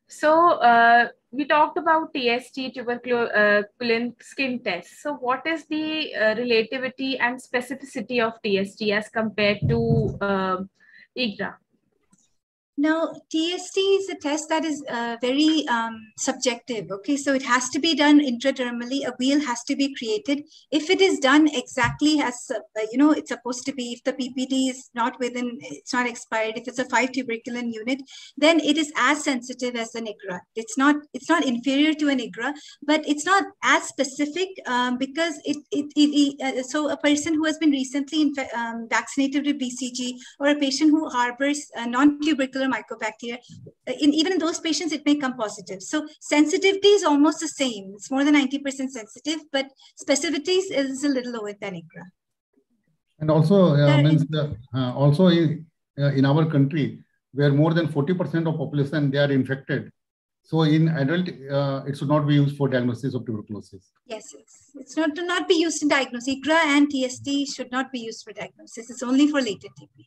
So, uh, we talked about TST, tuberculin uh, skin test. So, what is the uh, relativity and specificity of TST as compared to uh, IGRA? Now, TST is a test that is uh, very um, subjective. Okay, so it has to be done intradermally. A wheal has to be created. If it is done exactly as uh, you know it's supposed to be, if the PPD is not within, it's not expired. If it's a five tuberculin unit, then it is as sensitive as an IGRA. It's not. It's not inferior to an IGRA, but it's not as specific um, because it it, it, it uh, so a person who has been recently um, vaccinated with BCG or a patient who harbors non-tubercular mycobacteria, uh, in even in those patients, it may come positive. So sensitivity is almost the same. It's more than 90% sensitive, but specificity is a little lower than IGRA. And also, uh, means the, uh, also in, uh, in our country, where more than 40% of population, they are infected. So in adult, uh, it should not be used for diagnosis of tuberculosis. Yes, it's, it's not to not be used in diagnosis. IGRA and TST should not be used for diagnosis. It's only for latent TB.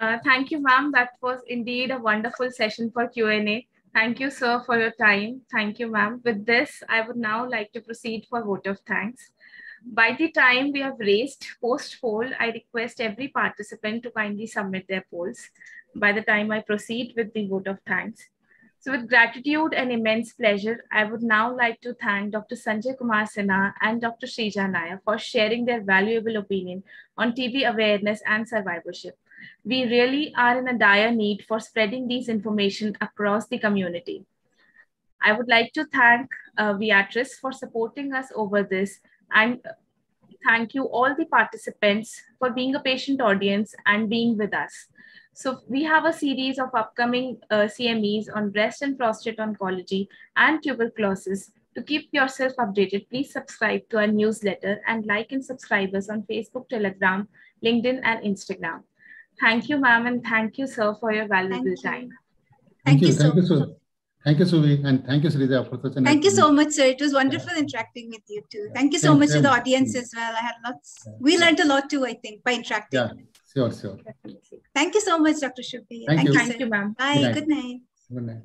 Uh, thank you, ma'am. That was indeed a wonderful session for Q&A. Thank you, sir, for your time. Thank you, ma'am. With this, I would now like to proceed for vote of thanks. By the time we have raised post-poll, I request every participant to kindly submit their polls by the time I proceed with the vote of thanks. So with gratitude and immense pleasure, I would now like to thank Dr. Sanjay Kumar Sinha and Dr. Shreeja Nair for sharing their valuable opinion on TB awareness and survivorship we really are in a dire need for spreading these information across the community. I would like to thank uh, Viatris for supporting us over this and thank you all the participants for being a patient audience and being with us. So we have a series of upcoming uh, CMEs on breast and prostate oncology and tuberculosis. To keep yourself updated, please subscribe to our newsletter and like and subscribe us on Facebook, Telegram, LinkedIn, and Instagram. Thank you, ma'am, and thank you, sir, for your valuable thank time. Thank, thank you, thank you, so Thank you, Suvi, and thank you, Shreeja, for such an. Thank you so much, sir. It was wonderful yeah. interacting with you too. Thank you so much to the audience as well. I had lots. Yeah. We learned a lot too, I think, by interacting. Yeah, sure, sure. Thank you so much, Dr. Shubhi. Thank, thank you. Thank you, ma'am. Bye. Good night. Good night.